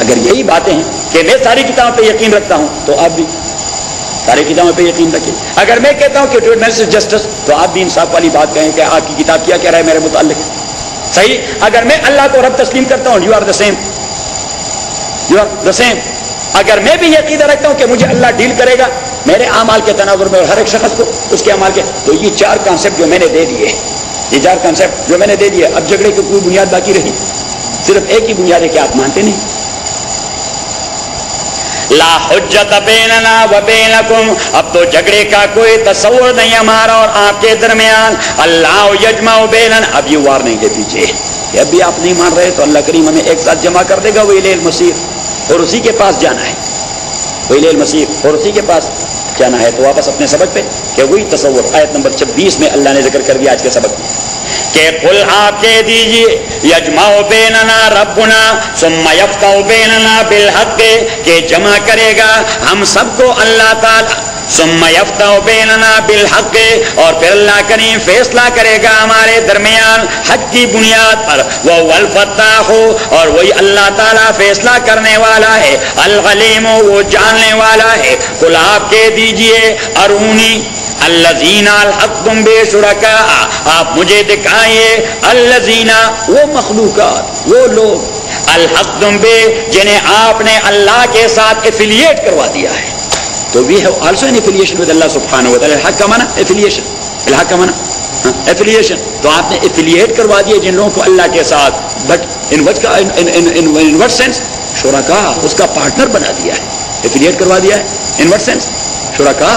अगर यही बातें हैं कि मैं सारी किताबों पे यकीन रखता हूँ तो आप भी सारी किताबों पे यकीन रखें अगर मैं कहता हूँ कि ट्रूथनेस इज़ जस्टिस तो आप भी इंसाफ वाली बात कहें कि आपकी किताब क्या कह रहा है मेरे मुतालिक सही अगर मैं अल्लाह को रब तस्लीम करता हूँ you are the same you are the same अगर मैं भी यकीन रखता हूँ कि मुझे अल्लाह डील करेगा मेरे अमाल के तनावर में हर एक शख्स को उसके अमाल के तो ये चार कॉन्सेप्ट जो मैंने दे दिए, ये चार कॉन्सेप्ट जो मैंने दे दिए, अब झगड़े की कोई बुनियाद बाकी रही। सिर्फ़ एक ही बुनियाद है कि आप मानते नहीं। ला हुज्जत बेनना व बेनकुम, अब तो झगड़े का कोई तस्वुर नहीं हमारा और आपके दरमियान। अल्लाह यजमा बेनन, अब ये वार्निंग के पीछे अब भी आप नहीं मान रहे तो अल्लाह करीम हमें एक साथ जमा कर देगा, वही लेल मसीह। और उसी के पास जाना है। वही लेल मसीह और उसी के पास जाना है तो वापस अपने सबक पे कि वही तस्वुर आयत नंबर 26 में अल्लाह ने ज़िक्र कर दिया आज के सबक के कुल आप कह दीजिए, यजमाओ बेनना रबुना सुम्मा बेनना बिल के जमा करेगा, हम सबको अल्लाह ताला और फिर अल्लाह करीम फैसला करेगा हमारे दरमियान हक की बुनियाद पर। वो वलफता हो और वही अल्लाह ताला फैसला करने वाला है। अल वो जानने वाला है। कुल आप कह दीजिए, अरूनी, अल्लजीना तुम बेशुरका, आप मुझे दिखाइए, अल्लजीना, वो मखलूकत, वो लोग। अलहक तुम बे, जिन्हें आपने अल्लाह के साथ एफिलिएट करवा दिया है। तो we have also an affiliation with Allah सुब्हानहू व तआला हक का माना एफिलिएशन अलहक का माना एफिलिएशन तो आपने एफिलिएट करवा दिया जिन लोगों को अल्लाह के साथ बट इन वट का इन इन इन इन वट सेंस शुरका उसका पार्टनर बना दिया है एफिलिएट करवा दिया है इन वट सेंस शुरका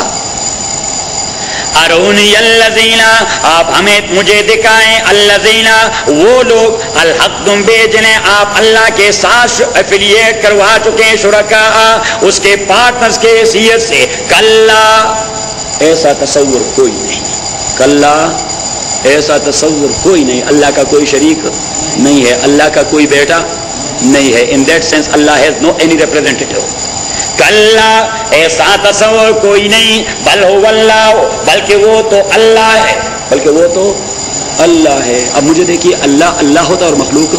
अरुणीना आप हमें मुझे दिखाएँ अल्लाजीना। वो लोग अलहक तुम जिन्हें आप अल्लाह के साथ एफिलिएट करवा चुके हैं शुरका। उसके पार्टनर्स के सीयत से कल्ला, ऐसा तस्वुर कोई नहीं। कल्ला, ऐसा तस्वुर कोई नहीं। अल्लाह का कोई शरीक नहीं है। अल्लाह का कोई बेटा नहीं है। In that sense Allah has no any representative कल्ला ऐसा तस्वर कोई नहीं। बल हो अल्लाह बल्कि वो तो अल्लाह है। बल्कि वो तो अल्लाह है। अब मुझे देखिए, अल्लाह अल्लाह होता है और मखलूक।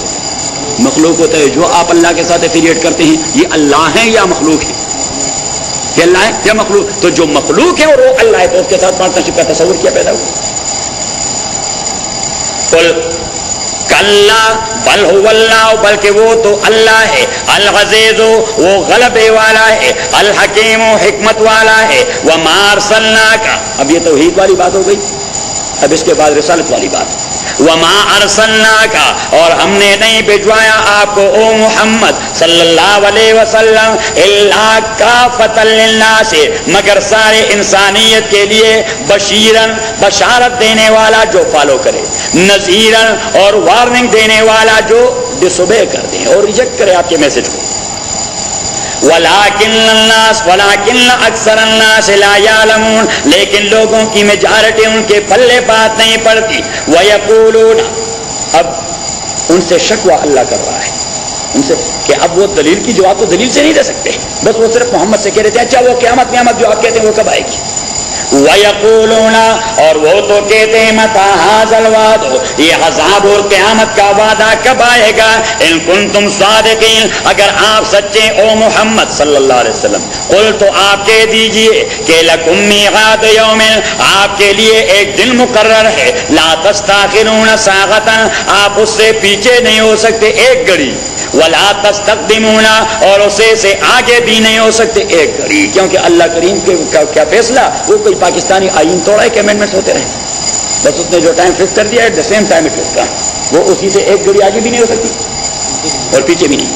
मखलूक होता है जो आप अल्लाह के साथ एफिलिएट करते हैं, ये अल्लाह है या मखलूक है? ये अल्लाह है या मखलूक? तो जो मखलूक है और वो अल्लाह है तो उसके साथ पार्टनरशिप का तस्वर क्या पैदा हुआ? अल्लाह, बल अल्लाह, बल्कि वो तो अल्लाह है। अल गजेजो वो गलबे वाला है। अल हकीम हिकमत वाला है। वह मार सल्ला का अब ये तो वाली बात हो गई। अब इसके बाद रिसालत वाली बात। वमा का और हमने नहीं भिजवाया आपको, ओ मोहम्मद का से मगर सारे इंसानियत के लिए बशीरन, बशारत देने वाला जो फॉलो करे, नजीरन और वार्निंग देने वाला जो डिसोबे कर दे और रिजेक्ट करे आपके मैसेज को। लेकिन लोगों की मेजॉरिटी उनके पल्ले बात नहीं पड़ती। वह अब उनसे शकवा अल्लाह कर रहा है। उनसे कि अब वो दलील की जवाब तो दलील से नहीं दे सकते। बस वो सिर्फ़ मोहम्मद से कह रहे थे अच्छा वो क्यामत क्यामत जो आप कहते हैं वो कब आएगी? वयकूलूना और वो तो कहते हैं मता हाजल वादो ये हजाब और क्यामत का वादा कब आएगा? इन कुन तुम सादिकीन अगर आप सच्चे ओ मोहम्मद सल्लल्लाहु कुल तो आप कह दीजिए कि लकुम मीगात यौमिन आपके लिए एक दिन मुकर्रर है। ला तस्ताखिरून सागतन आप उससे पीछे नहीं हो सकते एक घड़ी। वला तस्तकदिमूना और उसे से आगे भी नहीं हो सकते एक घड़ी। क्योंकि अल्लाह करीम का, क्या फैसला? वो कोई पाकिस्तानी आइन तोड़ा है कि अमेंडमेंट होते रहे। बस उसने जो टाइम फिक्स कर दिया at the same time it fix वो उसी से एक घड़ी आगे भी नहीं हो सकती। और पीछे भी नहीं।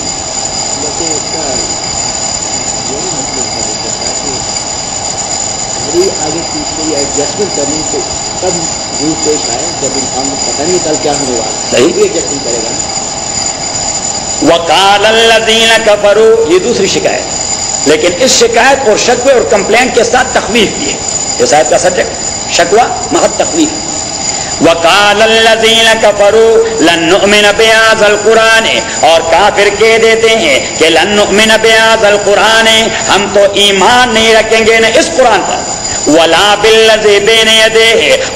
मतलब आगे पीछे एडजस्टमेंट करने को तब रूल पेश आए जब इंसान को पता नहीं कल क्या वाला सही। भी एडजस्टमेंट करेगा ना। वकालदीन कफरू ये दूसरी शिकायत। लेकिन इस शिकायत और शकवे और कंप्लेंट के साथ तकलीफ़ भी है ये का सब्जेक्ट, शकवा महत तकलीफ़ और काफिर कह देते हैं कि कुरान, हम तो ईमान नहीं रखेंगे न इस कुरान पर। वला दे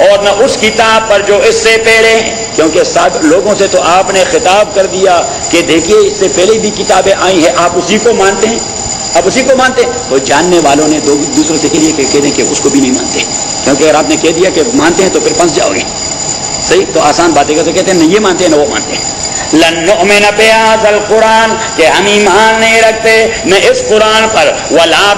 और न उस किताब पर जो इससे पहले क्योंकि सब लोगों से तो आपने खिताब कर दिया कि देखिए, इससे पहले भी किताबें आई हैं, आप उसी को मानते हैं? अब उसी को मानते तो जानने वालों ने दो दूसरों से दिया कह दें कि उसको भी नहीं मानते। क्योंकि अगर आपने कह दिया कि मानते हैं तो फिर फंस जाओगे। सही? तो आसान बातें करते कहते हैं न ये मानते हैं, ना वो मानते हैं। कुरान, के हम ईमान नहीं रखते, न इस कुरान पर। वला